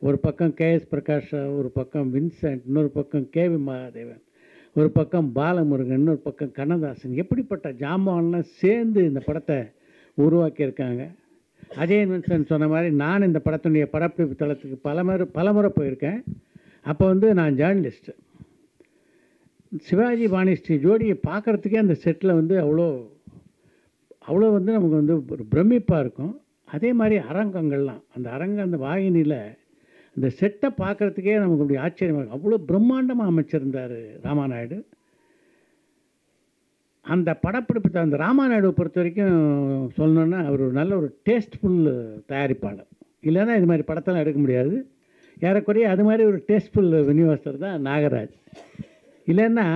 ஒரு பக்கம் கேஎஸ் பிரகாஷ் ஒரு பக்கம் வின்சென்ட் இன்னொரு பக்கம் கேவி மகாதேவன் ஒரு பக்கம் பாலமுருகன் இன்னொரு பக்கம் கண்ணதாசன். எப்படிப்பட்ட ஜாமான்லாம் சேர்ந்து இந்த படத்தை உருவாக்கியிருக்காங்க? அஜய் வின்சென்ட் சொன்ன மாதிரி நான் இந்த படத்தினுடைய படப்பிடிப்பு தளத்துக்கு பலமுறை பலமுறை போயிருக்கேன். அப்போ வந்து நான் ஜேர்னலிஸ்ட்டு சிவாஜி பாணிஸ்ரீ ஜோடியை பார்க்குறதுக்கே அந்த செட்டில் வந்து அவ்வளோ அவ்வளோ வந்து நமக்கு வந்து ஒரு பிரமிப்பாக இருக்கும். அதே மாதிரி அரங்கங்கள்லாம். அந்த அரங்கம் அந்த வாகினியில் அந்த செட்டை பார்க்குறதுக்கே நமக்கு அப்படி ஆச்சரியமாக இருக்கும் அவ்வளோ பிரம்மாண்டமாக அமைச்சிருந்தார் ராமாநாயுடு. அந்த படப்பிடிப்பு அந்த ராமாநாயுடுவை பொறுத்த வரைக்கும் சொல்லணுன்னா அவர் நல்ல ஒரு டேஸ்ட்ஃபுல் தயாரிப்பாளர். இல்லைன்னா இது மாதிரி படத்தெல்லாம் எடுக்க முடியாது. ஏறக்குறைய அது மாதிரி ஒரு டேஸ்ட்ஃபுல் விநியோகஸ்தர் தான் நாகராஜ். இல்லைன்னா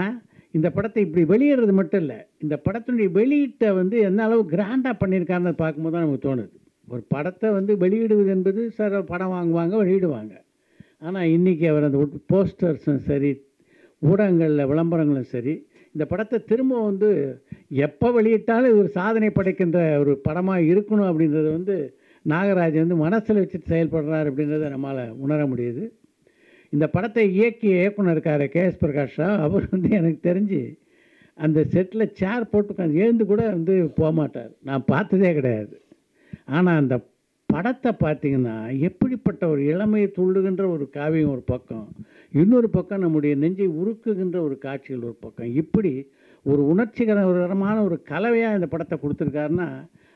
இந்த படத்தை இப்படி வெளியிடுறது மட்டும் இல்லை இந்த படத்தினுடைய வெளியீட்டை வந்து என்ன அளவு கிராண்டாக பண்ணியிருக்காருன்னு பார்க்கும்போது தான் நமக்கு தோணுது. ஒரு படத்தை வந்து வெளியிடுவது என்பது சார் படம் வாங்குவாங்க வெளியிடுவாங்க. ஆனால் இன்றைக்கி அவர் அந்த போஸ்டர்ஸும் சரி ஊடகங்களில் விளம்பரங்களும் சரி இந்த படத்தை திரும்ப வந்து எப்போ வெளியிட்டாலும் ஒரு சாதனை படைக்கின்ற ஒரு படமாக இருக்கணும் அப்படின்றது வந்து நாகராஜ் வந்து மனசில் வச்சுட்டு செயல்படுறார் அப்படின்றத நம்மளால் உணர முடியுது. இந்த படத்தை இயக்கிய இயக்குனர் இருக்கார் கே எஸ் பிரகாஷ் ராவ். அவர் வந்து எனக்கு தெரிஞ்சு அந்த செட்டில் சேர் போட்டு உட்காந்து எழுந்து கூட வந்து போக மாட்டார் நான் பார்த்ததே கிடையாது. ஆனால் அந்த படத்தை பார்த்தீங்கன்னா எப்படிப்பட்ட ஒரு இளமையை துள்ளுகின்ற ஒரு காவியம் ஒரு பக்கம் இன்னொரு பக்கம் நம்முடைய நெஞ்சை உருக்குகின்ற ஒரு காட்சிகள் ஒரு பக்கம். இப்படி ஒரு உணர்ச்சிகரமான ஒரு கலவையாக இந்த படத்தை கொடுத்துருக்காருன்னா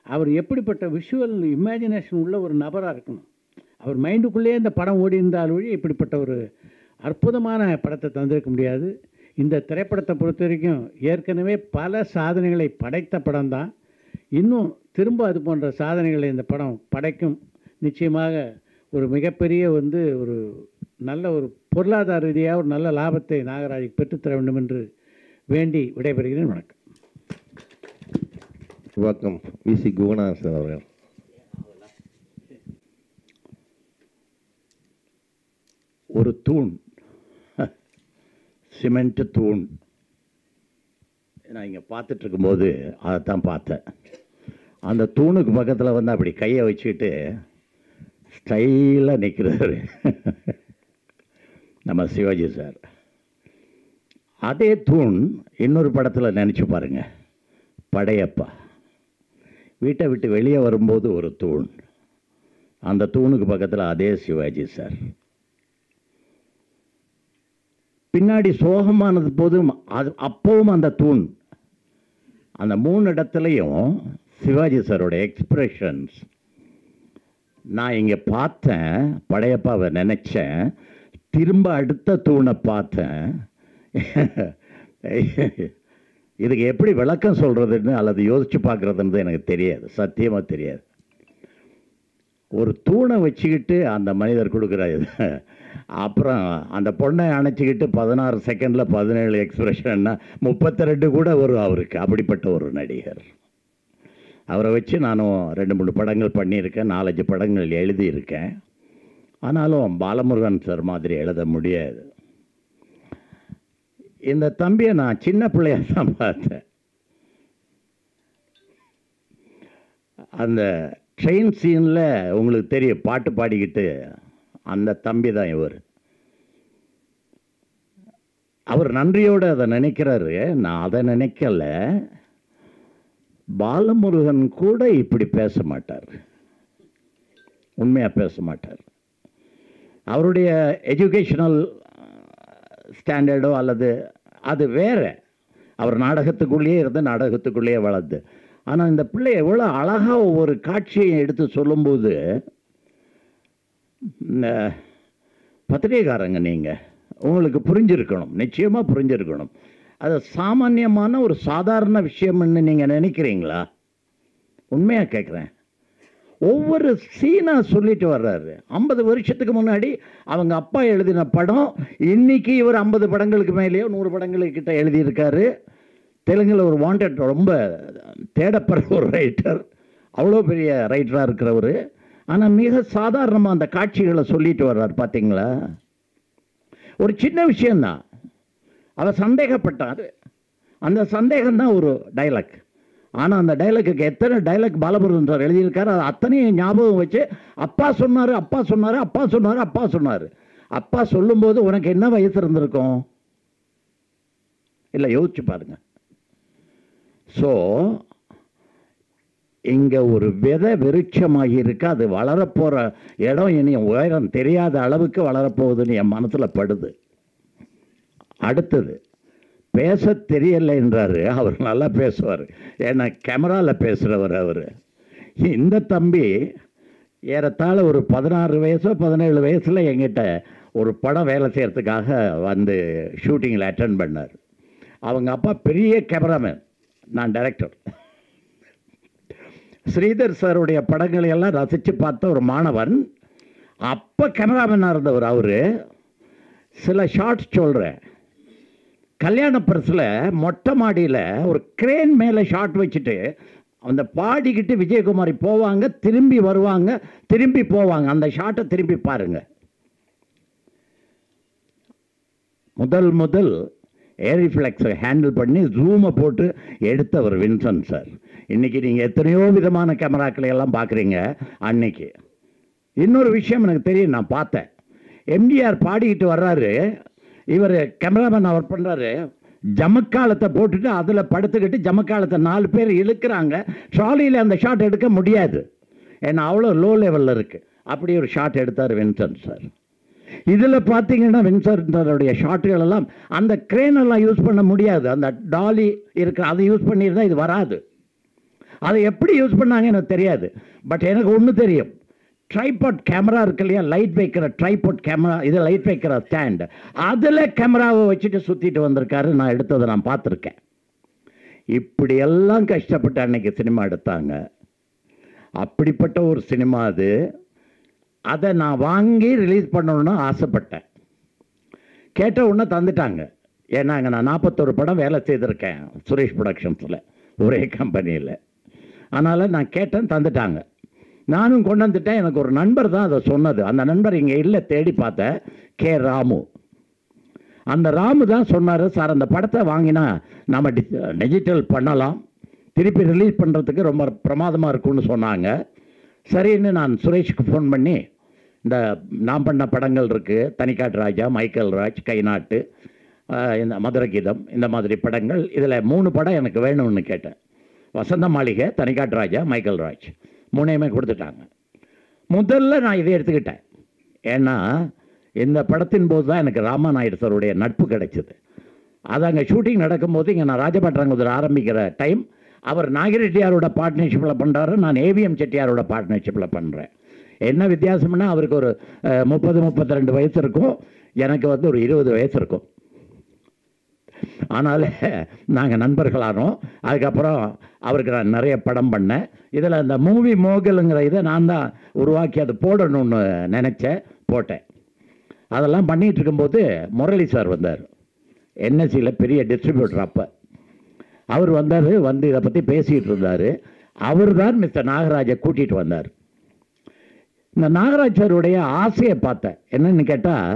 அவர் எப்படிப்பட்ட விஷுவல் இமேஜினேஷன் உள்ள ஒரு நபராக இருக்கணும். அவர் மைண்டுக்குள்ளேயே இந்த படம் ஓடி இருந்தால் வழி இப்படிப்பட்ட ஒரு அற்புதமான படத்தை தந்திருக்க முடியாது. இந்த திரைப்படத்தை பொறுத்த வரைக்கும் ஏற்கனவே பல சாதனைகளை படைத்த படம் தான் இன்னும் திரும்ப அது போன்ற சாதனைகளை இந்த படம் படைக்கும் நிச்சயமாக ஒரு மிகப்பெரிய வந்து ஒரு நல்ல ஒரு பொருளாதார ரீதியாக ஒரு நல்ல லாபத்தை நாகராஜுக்கு பெற்றுத்தர வேண்டும் என்று வேண்டி விடைபெறுகிறேன். வணக்கம். வணக்கம். விசி குகநாதன் அவர்கள். ஒரு தூண். சிமெண்ட்டு தூண். நான் இங்கே பார்த்துட்ருக்கும்போது அதைத்தான் பார்த்தேன். அந்த தூணுக்கு பக்கத்தில் வந்து அப்படி கையை வச்சுக்கிட்டு ஸ்டைலாக நிற்கிறாரு நம்ம சிவாஜி சார் அதே தூண் இன்னொரு படத்தில் நினச்சி பாருங்கள் படையப்பா. வீட்டை விட்டு வெளியே வரும்போது ஒரு தூண். அந்த தூணுக்கு பக்கத்தில் அதே சிவாஜி சார் பின்னாடி சோகமானது போதும் அது அப்பவும் அந்த தூண். அந்த மூணு இடத்துலையும் சிவாஜி சாரோட எக்ஸ்பிரஷன்ஸ் நான் இங்கே பார்த்தேன் படையப்பாவை நினச்சேன் திரும்ப அடுத்த தூணை பார்த்தேன். இதுக்கு எப்படி விளக்கம் சொல்கிறதுன்னு அல்லது யோசித்து பார்க்குறதுன்னு எனக்கு தெரியாது சத்தியமாக தெரியாது. ஒரு தூணை வச்சுக்கிட்டு அந்த மனிதர் கொடுக்குற இது அப்புறம் அந்த பொண்ணை அணைச்சிக்கிட்டு பதினாறு செகண்டில் பதினேழு எக்ஸ்பிரஷன்னா முப்பத்தி ரெண்டு கூட வரும் அவருக்கு அப்படிப்பட்ட ஒரு நடிகர். அவரை வச்சு நானும் ரெண்டு மூணு படங்கள் பண்ணியிருக்கேன் நாலஞ்சு படங்கள் எழுதியிருக்கேன். ஆனாலும் பாலமுருகன் சார் மாதிரி எழுத முடியாது. இந்த தம்பியை நான் சின்ன பிள்ளையாக தான் பார்த்தேன். அந்த ட்ரெயின் சீனில் உங்களுக்கு தெரியும் பாட்டு பாடிக்கிட்டு அந்த தம்பி தான் இவர். அவர் நன்றியோடு அதை நினைக்கிறாரு. நான் அதை நினைக்கல. பாலமுருகன் கூட இப்படி பேச மாட்டார். உண்மையாக பேச மாட்டார். அவருடைய எஜுகேஷனல் ஸ்டாண்டர்டோ அல்லது அது வேற. அவர் நாடகத்துக்குள்ளேயே இருந்து நாடகத்துக்குள்ளேயே வளர்ந்து. ஆனால் இந்த பிள்ளை எவ்வளோ அழகாக ஒவ்வொரு காட்சியை எடுத்து சொல்லும்போது இந்த பத்திரிகைக்காரங்க நீங்கள் உங்களுக்கு புரிஞ்சிருக்கணும் நிச்சயமாக புரிஞ்சிருக்கணும். அது சாமானியமான ஒரு சாதாரண விஷயம்னு நீங்கள் நினைக்கிறீங்களா? உண்மையாக கேட்குறேன் ஒவ்வொரு சீனாக சொல்லிட்டு வர்றாரு. ஐம்பது வருஷத்துக்கு முன்னாடி அவங்க அப்பா எழுதின படம் இன்னைக்கு இவர் ஐம்பது படங்களுக்கு மேலேயோ நூறு படங்களுக்கு கிட்ட எழுதியிருக்காரு. தெலுங்கில் ஒரு வாண்டட் ரொம்ப தேடப்படுற ஒரு ரைட்டர் அவ்வளோ பெரிய ரைட்டராக இருக்கிறவர். ஆனால் மிக சாதாரணமாக அந்த காட்சிகளை சொல்லிட்டு வர்றார் பார்த்தீங்களா ஒரு சின்ன விஷயந்தான் அவர் சந்தேகப்பட்டார். அந்த சந்தேகம் தான் ஒரு டைலாக் ஆனால் அந்த டைலாக்கு எத்தனை டைலாக் பாலமுருகன் சார் எழுதியிருக்காரு. அது அத்தனையும் ஞாபகம் வச்சு அப்பா சொன்னார் அப்பா சொன்னார் அப்பா சொன்னார் அப்பா சொன்னார். அப்பா சொல்லும்போது உனக்கு என்ன வயசு இருந்திருக்கும்? இல்லை யோசிச்சு பாருங்க. ஸோ இங்கே ஒரு விதை விருட்சமாகி இருக்கு. அது வளரப்போகிற இடம் இனி உயரம் தெரியாத அளவுக்கு வளரப்போகுதுன்னு என் மனசில் படுது. அடுத்தது பேச தெரியலை என்றார். அவர் நல்லா பேசுவார். ஏன்னா கேமராவில் பேசுகிறவர் அவர். இந்த தம்பி ஏறத்தாழ ஒரு பதினாறு வயசோ பதினேழு வயசில் எங்கிட்ட ஒரு படம் வேலை செய்கிறதுக்காக வந்து ஷூட்டிங்கில் அட்டன் பண்ணார். அவங்க அப்பா பெரிய கேமராமேன் நான் டைரக்டர் ஸ்ரீதர் சாருடைய படங்களை எல்லாம் ரசித்து பார்த்த ஒரு மாணவன் அப்போ கேமராமேனாக இருந்தவர் அவர். சில ஷார்ட்ஸ் சொல்கிறேன் கல்யாண பரிசில் மொட்டை மாடியில் ஒரு கிரேன் மேலே ஷாட் வச்சுட்டு அந்த பாடிக்கிட்டு விஜயகுமாரி போவாங்க திரும்பி வருவாங்க திரும்பி போவாங்க. அந்த ஷாட்டை திரும்பி பாருங்க. முதல் முதல் ஏரிஃப்ளெக்ஸை ஹேண்டில் பண்ணி ஜூமை போட்டு எடுத்தவர் வின்சன் சார் இன்றைக்கி நீங்கள் எத்தனையோ விதமான கேமராக்களை எல்லாம் பார்க்குறீங்க அன்னைக்கு. இன்னொரு விஷயம் எனக்கு தெரியும் நான் பார்த்தேன். எம்ஜிஆர் பாடிக்கிட்டு வர்றாரு இவர் கேமராமேன் அவர் பண்ணுறாரு ஜமக்காலத்தை போட்டுட்டு அதில் படுத்துக்கிட்டு ஜமக்காலத்தை நாலு பேர் இழுக்கிறாங்க. ட்ராலியில் அந்த ஷாட் எடுக்க முடியாது. ஏன்னா அவ்வளோ லோ லெவலில் இருக்குது அப்படி ஒரு ஷாட் எடுத்தார் வின்சன் சார். இதில் பார்த்தீங்கன்னா வின்சன்டருடைய ஷாட்டுகள் எல்லாம் அந்த க்ரேனெல்லாம் எல்லாம் யூஸ் பண்ண முடியாது. அந்த டாலி இருக்கிற அதை யூஸ் பண்ணியிருந்தா இது வராது. அதை எப்படி யூஸ் பண்ணாங்க எனக்கு தெரியாது. பட் எனக்கு ஒன்று தெரியும். ட்ரைபாட் கேமரா இருக்கு இல்லையா? லைட் வைக்கிற ட்ரைபாட் கேமரா இது லைட் வைக்கிற ஸ்டாண்ட் அதில் கேமராவை வச்சுட்டு சுற்றிட்டு வந்திருக்காரு. நான் எடுத்ததை நான் பார்த்துருக்கேன். இப்படியெல்லாம் கஷ்டப்பட்டு அன்னைக்கு சினிமா எடுத்தாங்க. அப்படிப்பட்ட ஒரு சினிமா அது. அதை நான் வாங்கி ரிலீஸ் பண்ணணும்னு ஆசைப்பட்டேன். கேட்ட உடனே தந்துட்டாங்க. ஏன்னா அங்கே நான் நாற்பத்தொரு படம் வேலை செய்திருக்கேன். சுரேஷ் ப்ரொடக்ஷன்ஸில் ஒரே கம்பெனியில் அதனால் நான் கேட்டேன் தந்துட்டாங்க. நானும் கொண்டு வந்துட்டேன் எனக்கு ஒரு நண்பர் தான் அதை சொன்னது. அந்த நண்பர் இங்கே இல்லை தேடி பார்த்தேன் கே. ராமு. அந்த ராமு தான் சொன்னார் சார் அந்த படத்தை வாங்கினா நம்ம டிஜிட்டல் பண்ணலாம். திருப்பி ரிலீஸ் பண்ணுறதுக்கு ரொம்ப பிரமாதமாக இருக்கும்னு சொன்னாங்க. சரின்னு நான் சுரேஷுக்கு ஃபோன் பண்ணி இந்த நான் பண்ண படங்கள் இருக்குது தனிக்காட்டு ராஜா மைக்கேல் ராஜ் கைநாட்டு இந்த மதுரை கீதம் இந்த மாதிரி படங்கள். இதில் மூணு படம் எனக்கு வேணும்னு கேட்டேன். வசந்த மாளிகை தனிக்காட்டு ராஜா மைக்கேல் ராஜ். முனையமே கொடுத்துட்டாங்க. முதல்ல நான் இதை எடுத்துக்கிட்டேன். ஏன்னா இந்த படத்தின் போது தான் எனக்கு ராமநாயுடு சாருடைய நட்பு கிடைச்சிது. அது அங்கே ஷூட்டிங் நடக்கும்போது இங்கே நான் ராஜபட்ராங்குதர் ஆரம்பிக்கிற டைம் அவர் நாகிரெட்டியாரோட பார்ட்னர்ஷிப்பில் பண்ணுறாரு நான் ஏவிஎம் செட்டியாரோட பார்ட்னர்ஷிப்பில் பண்ணுறேன் என்ன வித்தியாசம்னா அவருக்கு ஒரு முப்பது முப்பத்தி ரெண்டு வயசு இருக்கும். எனக்கு வந்து ஒரு இருபது வயசு இருக்கும். ஆனால் நாங்கள் நண்பர்களானோம். அதுக்கப்புறம் அவருக்கு நான் நிறைய படம் பண்ணேன். இதில் அந்த மூவி மோகலுங்கிற இதை நான் தான் உருவாக்கி அதை போடணும்னு நினச்சேன் போட்டேன். அதெல்லாம் பண்ணிகிட்டு இருக்கும்போது முரளி சார் வந்தார். என்எஸ்சியில் பெரிய டிஸ்ட்ரிபியூட்டர் அப்போ. அவர் வந்தார் வந்து இதை பற்றி பேசிகிட்டு இருந்தார். அவர் தான் மிஸ்டர் நாகராஜை கூட்டிகிட்டு வந்தார். இந்த நாகராஜ் சாருடைய ஆசையை பார்த்தேன். என்னன்னு கேட்டால்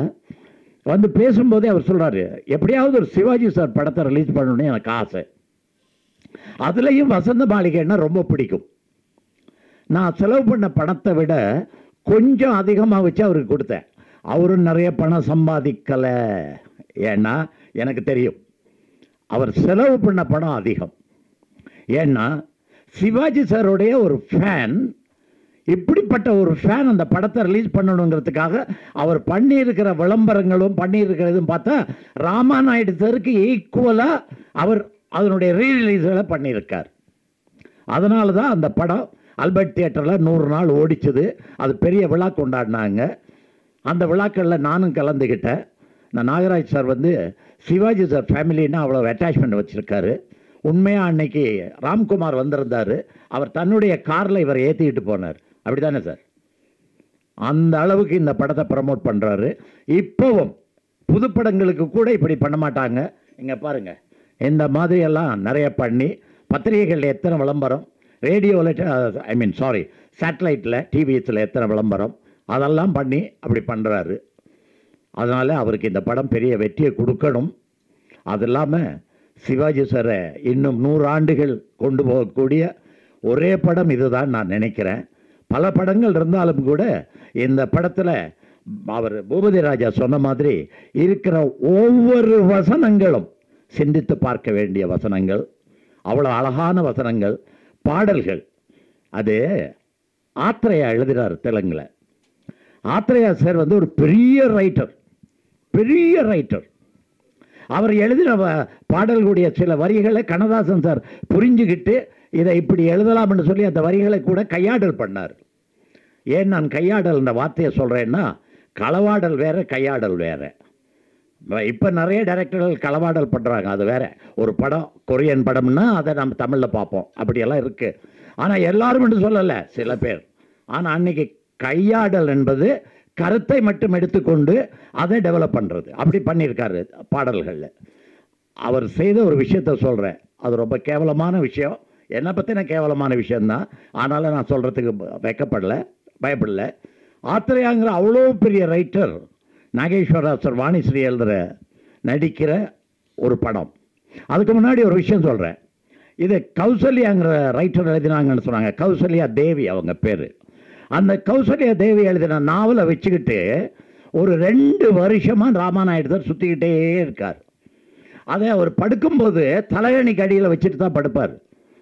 வந்து பேசும்போதே அவர் சொல்கிறாரு எப்படியாவது ஒரு சிவாஜி சார் படத்தை ரிலீஸ் பண்ணணும்னு எனக்கு ஆசை. அதுலேயும் வசந்த மாளிகைன்னா ரொம்ப பிடிக்கும். நான் செலவு பண்ண பணத்தை விட கொஞ்சம் அதிகமாக வச்சு அவருக்கு கொடுத்தேன். அவரும் நிறைய பணம் சம்பாதிக்கலை. ஏன்னா எனக்கு தெரியும். அவர் செலவு பண்ண பணம் அதிகம். ஏன்னா சிவாஜி சாருடைய ஒரு ஃபேன் இப்படிப்பட்ட ஒரு ஃபேன் அந்த படத்தை ரிலீஸ் பண்ணணுங்கிறதுக்காக அவர் பண்ணியிருக்கிற விளம்பரங்களும் பண்ணியிருக்கிறதும் பார்த்தா ராமாநாயுடு தெருக்கு ஈக்குவலாக அவர் அதனுடைய ரீரிலீஸ்களை பண்ணியிருக்கார். அதனால தான் அந்த படம் அல்பர்ட் தியேட்டரில் நூறு நாள் ஓடிச்சது. அது பெரிய விழா கொண்டாடினாங்க அந்த விழாக்களில் நானும் கலந்துக்கிட்டேன் நான் நாகராஜ் சார் வந்து சிவாஜி சார் ஃபேமிலின்னா அவ்வளோ அட்டாச்மெண்ட் வச்சுருக்காரு. உண்மையாக அன்னைக்கு ராம்குமார் வந்திருந்தார். அவர் தன்னுடைய காரில் இவர் ஏற்றிக்கிட்டு போனார். அப்படி தானே சார்? அந்த அளவுக்கு இந்த படத்தை ப்ரமோட் பண்ணுறாரு இப்போவும் புதுப்படங்களுக்கு கூட இப்படி பண்ண மாட்டாங்க. இங்கே பாருங்கள் இந்த மாதிரியெல்லாம் நிறைய பண்ணி பத்திரிகைகளில் எத்தனை விளம்பரம்? ரேடியோவில் ஐ மீன் சாரி சேட்டலைட்டில் டிவிஎஸில் எத்தனை விளம்பரம்? அதெல்லாம் பண்ணி அப்படி பண்ணுறாரு அதனால் அவருக்கு இந்த படம் பெரிய வெற்றியை கொடுக்கணும். அது இல்லாமல் சிவாஜி சாரை இன்னும் நூறு ஆண்டுகள் கொண்டு போகக்கூடிய ஒரே படம் இதுதான் நான் நினைக்கிறேன். பல படங்கள் இருந்தாலும் கூட இந்த படத்தில் அவர் பூபதி ராஜா சொன்ன மாதிரி இருக்கிற ஒவ்வொரு வசனங்களும் சிந்தித்து பார்க்க வேண்டிய வசனங்கள் அவ்வளோ அழகான வசனங்கள் பாடல்கள். அது ஆத்திரையா எழுதுகிறார் தெலுங்கில். ஆத்ரேயா சார் வந்து ஒரு பெரிய ரைட்டர் பெரிய ரைட்டர் அவர் எழுதின வ- பாடல்களுடைய சில வரிகளை கண்ணதாசன் சார் புரிஞ்சுக்கிட்டு இதை இப்படி எழுதலாம் என்று சொல்லி அந்த வரிகளை கூட கையாடல் பண்ணார். ஏன் நான் கையாடல் இந்த வார்த்தையை சொல்கிறேன்னா களவாடல் வேற கையாடல் வேற. இப்போ நிறைய டைரக்டர்கள் களவாடல் பண்ணுறாங்க அது வேற. ஒரு படம் கொரியன் படம்னா அதை நம்ம தமிழில் பார்ப்போம். அப்படியெல்லாம் இருக்குது ஆனால் எல்லாரும் என்று சொல்லலை சில பேர். ஆனால் அன்னைக்கு கையாடல் என்பது கருத்தை மட்டும் எடுத்துக்கொண்டு அதை டெவலப் பண்ணுறது அப்படி பண்ணியிருக்காரு பாடல்களில். அவர் செய்த ஒரு விஷயத்த சொல்கிறேன் அது ரொம்ப கேவலமான விஷயம். என்னை பற்றின கேவலமான விஷயந்தான் ஆனாலும் நான் சொல்கிறதுக்கு வைக்கப்படல பயப்படலை. ஆத்திரையாங்கிற அவ்வளோ பெரிய ரைட்டர் நாகேஸ்வரா சார் வாணிஸ்ரீ எழுதுகிற நடிக்கிற ஒரு படம். அதுக்கு முன்னாடி ஒரு விஷயம் சொல்கிறேன் இது கௌசல்யாங்கிற ரைட்டர் எழுதினாங்கன்னு சொன்னாங்க. கௌசல்யா தேவி அவங்க பேர். அந்த கௌசல்யா தேவி எழுதின நாவலை வச்சுக்கிட்டு ஒரு ரெண்டு வருஷமாக ராமாநாயுடு சுற்றிக்கிட்டே இருக்கார். அதை அவர் படுக்கும்போது தலையணிக்கு அடியில் வச்சுட்டு தான் படுப்பார்.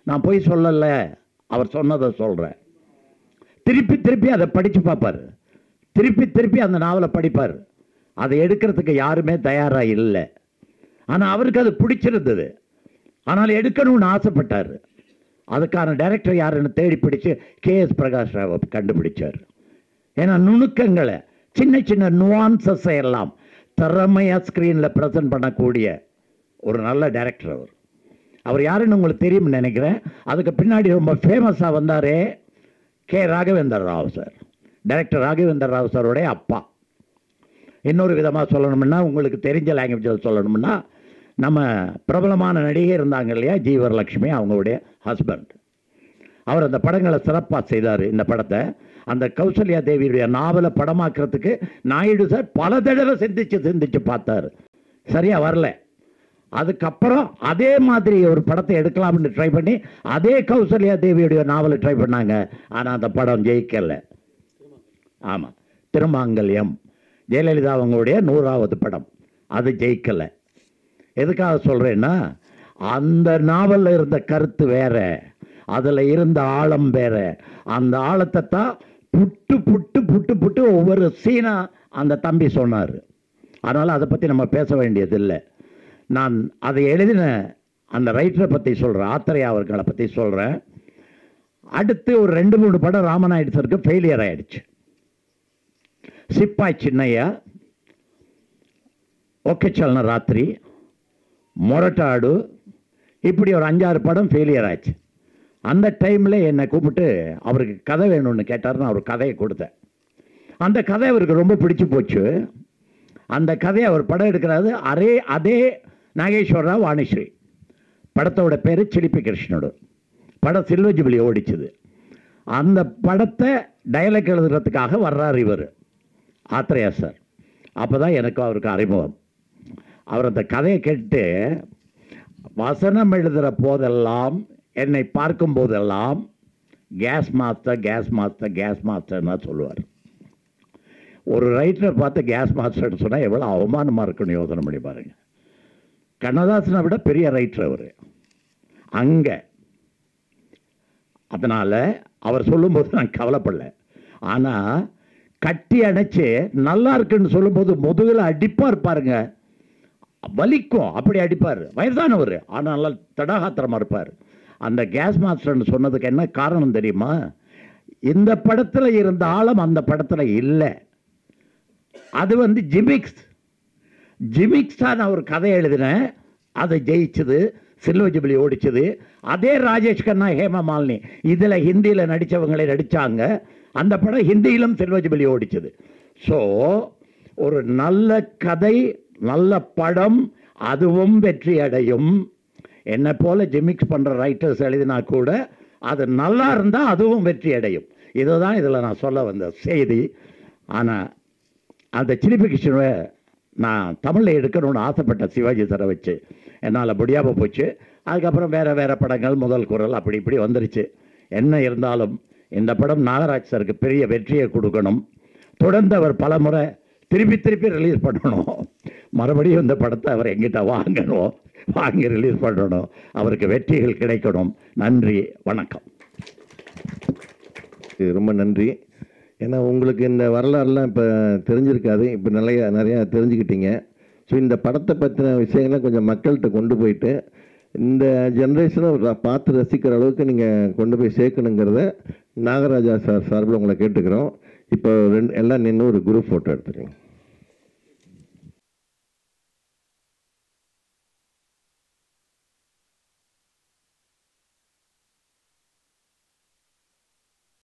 நான் போய் சொல்லலை. அவர் சொன்னதை சொல்கிறேன் திருப்பி திருப்பி அதை படித்து பார்ப்பார். திருப்பி திருப்பி அந்த நாவலை படிப்பார். அதை எடுக்கிறதுக்கு யாருமே தயாராக இல்லை. ஆனால் அவருக்கு அது பிடிச்சிருந்தது. ஆனால் எடுக்கணும்னு ஆசைப்பட்டார். அதுக்கான டைரக்டர் யாருன்னு தேடி பிடிச்சு கே எஸ் பிரகாஷ் ராவ் கண்டுபிடிச்சார். ஏன்னா நுணுக்கங்களை சின்ன சின்ன நுவான்சஸை எல்லாம் திறமையாக ஸ்க்ரீனில் ப்ரெசென்ட் பண்ணக்கூடிய ஒரு நல்ல டைரக்டர் அவர். அவர் யாருன்னு உங்களுக்கு தெரியும்னு நினைக்கிறேன். அதுக்கு பின்னாடி ரொம்ப ஃபேமஸாக வந்தாரே K Raghavendar Rao sir. Director Raghavendar Rao சாரோடைய அப்பா. இன்னொரு விதமாக சொல்லணும்னா உங்களுக்கு தெரிஞ்ச லாங்குவேஜில் சொல்லணும்னா நம்ம பிரபலமான நடிகை இருந்தாங்க இல்லையா ஜீவரலட்சுமி அவங்களுடைய ஹஸ்பண்ட் அவர் அந்த படங்களை சிறப்பாக செய்தார் இந்த படத்தை. அந்த கௌசல்யா தேவியுடைய நாவலை படமாக்குறதுக்கு நாயுடு சார் பல தடவை சிந்திச்சு சிந்திச்சு பார்த்தாரு. சரியாக வரல? அதுக்கப்புறம் அதே மாதிரி ஒரு படத்தை எடுக்கலாம்னு ட்ரை பண்ணி அதே கௌசல்யா தேவியுடைய நாவலை ட்ரை பண்ணாங்க. ஆனால் அந்த படம் ஜெயிக்கலை. ஆமாம் திருமாங்கல்யம் ஜெயலலிதா அவங்களுடைய நூறாவது படம். அது ஜெயிக்கலை. எதுக்காக சொல்கிறேன்னா அந்த நாவலில் இருந்த கருத்து வேற. அதில் இருந்த ஆழம் வேற. அந்த ஆழத்தை தான் புட்டு புட்டு புட்டு புட்டு ஒவ்வொரு சீனா அந்த தம்பி சொன்னார். அதனால் அதை பற்றி நம்ம பேச வேண்டியதில்லை. நான் அதை எழுதின அந்த ரைட்டரை பற்றி சொல்கிறேன் ஆத்திரையா அவர்களை பற்றி சொல்கிறேன் அடுத்து ஒரு ரெண்டு மூணு படம் ராமநாயுடு சருக்கு ஃபெயிலியர் ஆகிடுச்சு சிப்பாய் சின்னையா ஒக்கச்சலன ராத்திரி மொரட்டாடு இப்படி ஒரு அஞ்சாறு படம் ஃபெயிலியர் ஆச்சு அந்த டைமில் என்னை கூப்பிட்டு அவருக்கு கதை வேணும்னு கேட்டார் நான் ஒரு கதையை கொடுத்தேன். அந்த கதை அவருக்கு ரொம்ப பிடிச்சி போச்சு. அந்த கதையை அவர் படம் எடுக்கிறாரு அரே அதே நாகேஸ்வரராவ் வாணிஸ்ரீ. படத்தோட பேர் சிலிப்பி கிருஷ்ணோடு படம் சில்வ ஜூபிலி ஓடிச்சது. அந்த படத்தை டயலாக் எழுதுறதுக்காக வர்றார் இவர். ஆத்திரையா சார் அப்போ தான் எனக்கும் அவருக்கு அறிமுகம். அவர் அந்த கதையை கேட்டு வசனம் எழுதுகிற போதெல்லாம் என்னை பார்க்கும் போதெல்லாம் case master case master case மாஸ்டர்னா சொல்லுவார். ஒரு ரைட்டரை பார்த்து கேஸ் மாஸ்டர்னு சொன்னால் எவ்வளோ அவமானமாக இருக்குன்னு யோசனை பண்ணி பாருங்கள் கண்ணதாசனை விட பெரிய ரைட்டர் அவர். அங்கே. அதனால் அவர் சொல்லும்போது நான் கவலைப்படல. ஆனால் கட்டி அணைச்சி நல்லா இருக்குன்னு சொல்லும்போது முதுகில் அடிப்பார் பாருங்க வலிக்கும் அப்படி அடிப்பார். வயதானவர் ஆனால் நல்லா தடாகாத்திரமாக இருப்பார். அந்த கேஸ் மாஸ்டர்னு சொன்னதுக்கு என்ன காரணம் தெரியுமா? இந்த படத்தில் இருந்த ஆழம் அந்த படத்தில் இல்லை. அது வந்து ஜிமிக்ஸ் ஜிமிக்ஸா நான் ஒரு கதை எழுதினேன். அதை ஜெயிச்சது சில்வர் ஓடிச்சது. அதே ராஜேஷ் கண்ணா ஹேமா மாலினி. இதில் ஹிந்தியில் நடித்தவங்களே நடித்தாங்க அந்த படம் ஹிந்தியிலும் சில்வர் ஓடிச்சது. ஸோ ஒரு நல்ல கதை நல்ல படம் அதுவும் வெற்றி அடையும். என்னை போல ஜிமிக்ஸ் பண்ணுற ரைட்டர்ஸ் எழுதினா கூட அது நல்லா இருந்தால் அதுவும் வெற்றி அடையும். இதுதான் இதில் நான் சொல்ல வந்த செய்தி. ஆனால் அந்த சிலிப்பி கிருஷ்ணவை நான் தமிழில் எடுக்கணும்னு ஆசைப்பட்ட சிவாஜி சாரை வச்சு என்னால் முடியாமல் போச்சு. அதுக்கப்புறம் வேறு வேறு படங்கள் முதல் குரல் அப்படி இப்படி வந்துருச்சு. என்ன இருந்தாலும் இந்த படம் நாகராஜ் சாருக்கு பெரிய வெற்றியை கொடுக்கணும். தொடர்ந்து அவர் பல முறை திருப்பி திருப்பி ரிலீஸ் பண்ணணும். மறுபடியும் இந்த படத்தை அவர் எங்கிட்ட வாங்கணும். வாங்கி ரிலீஸ் பண்ணணும். அவருக்கு வெற்றிகள் கிடைக்கணும். நன்றி வணக்கம். ரொம்ப நன்றி. ஏன்னா உங்களுக்கு இந்த வரலாறுலாம் இப்போ தெரிஞ்சிருக்காது. இப்போ நிறைய நிறையா தெரிஞ்சுக்கிட்டீங்க. ஸோ இந்த படத்தை பற்றின விஷயங்களை கொஞ்சம் மக்கள்கிட்ட கொண்டு போயிட்டு இந்த ஜென்ரேஷனை பார்த்து ரசிக்கிற அளவுக்கு நீங்கள் கொண்டு போய் சேர்க்கணுங்கிறத நாகராஜா சார் சார்பில் உங்களை கேட்டுக்கிறோம். இப்போ ரெண்டு எல்லாம் நின்று ஒரு குரூப் ஃபோட்டோ எடுத்துக்கோங்க.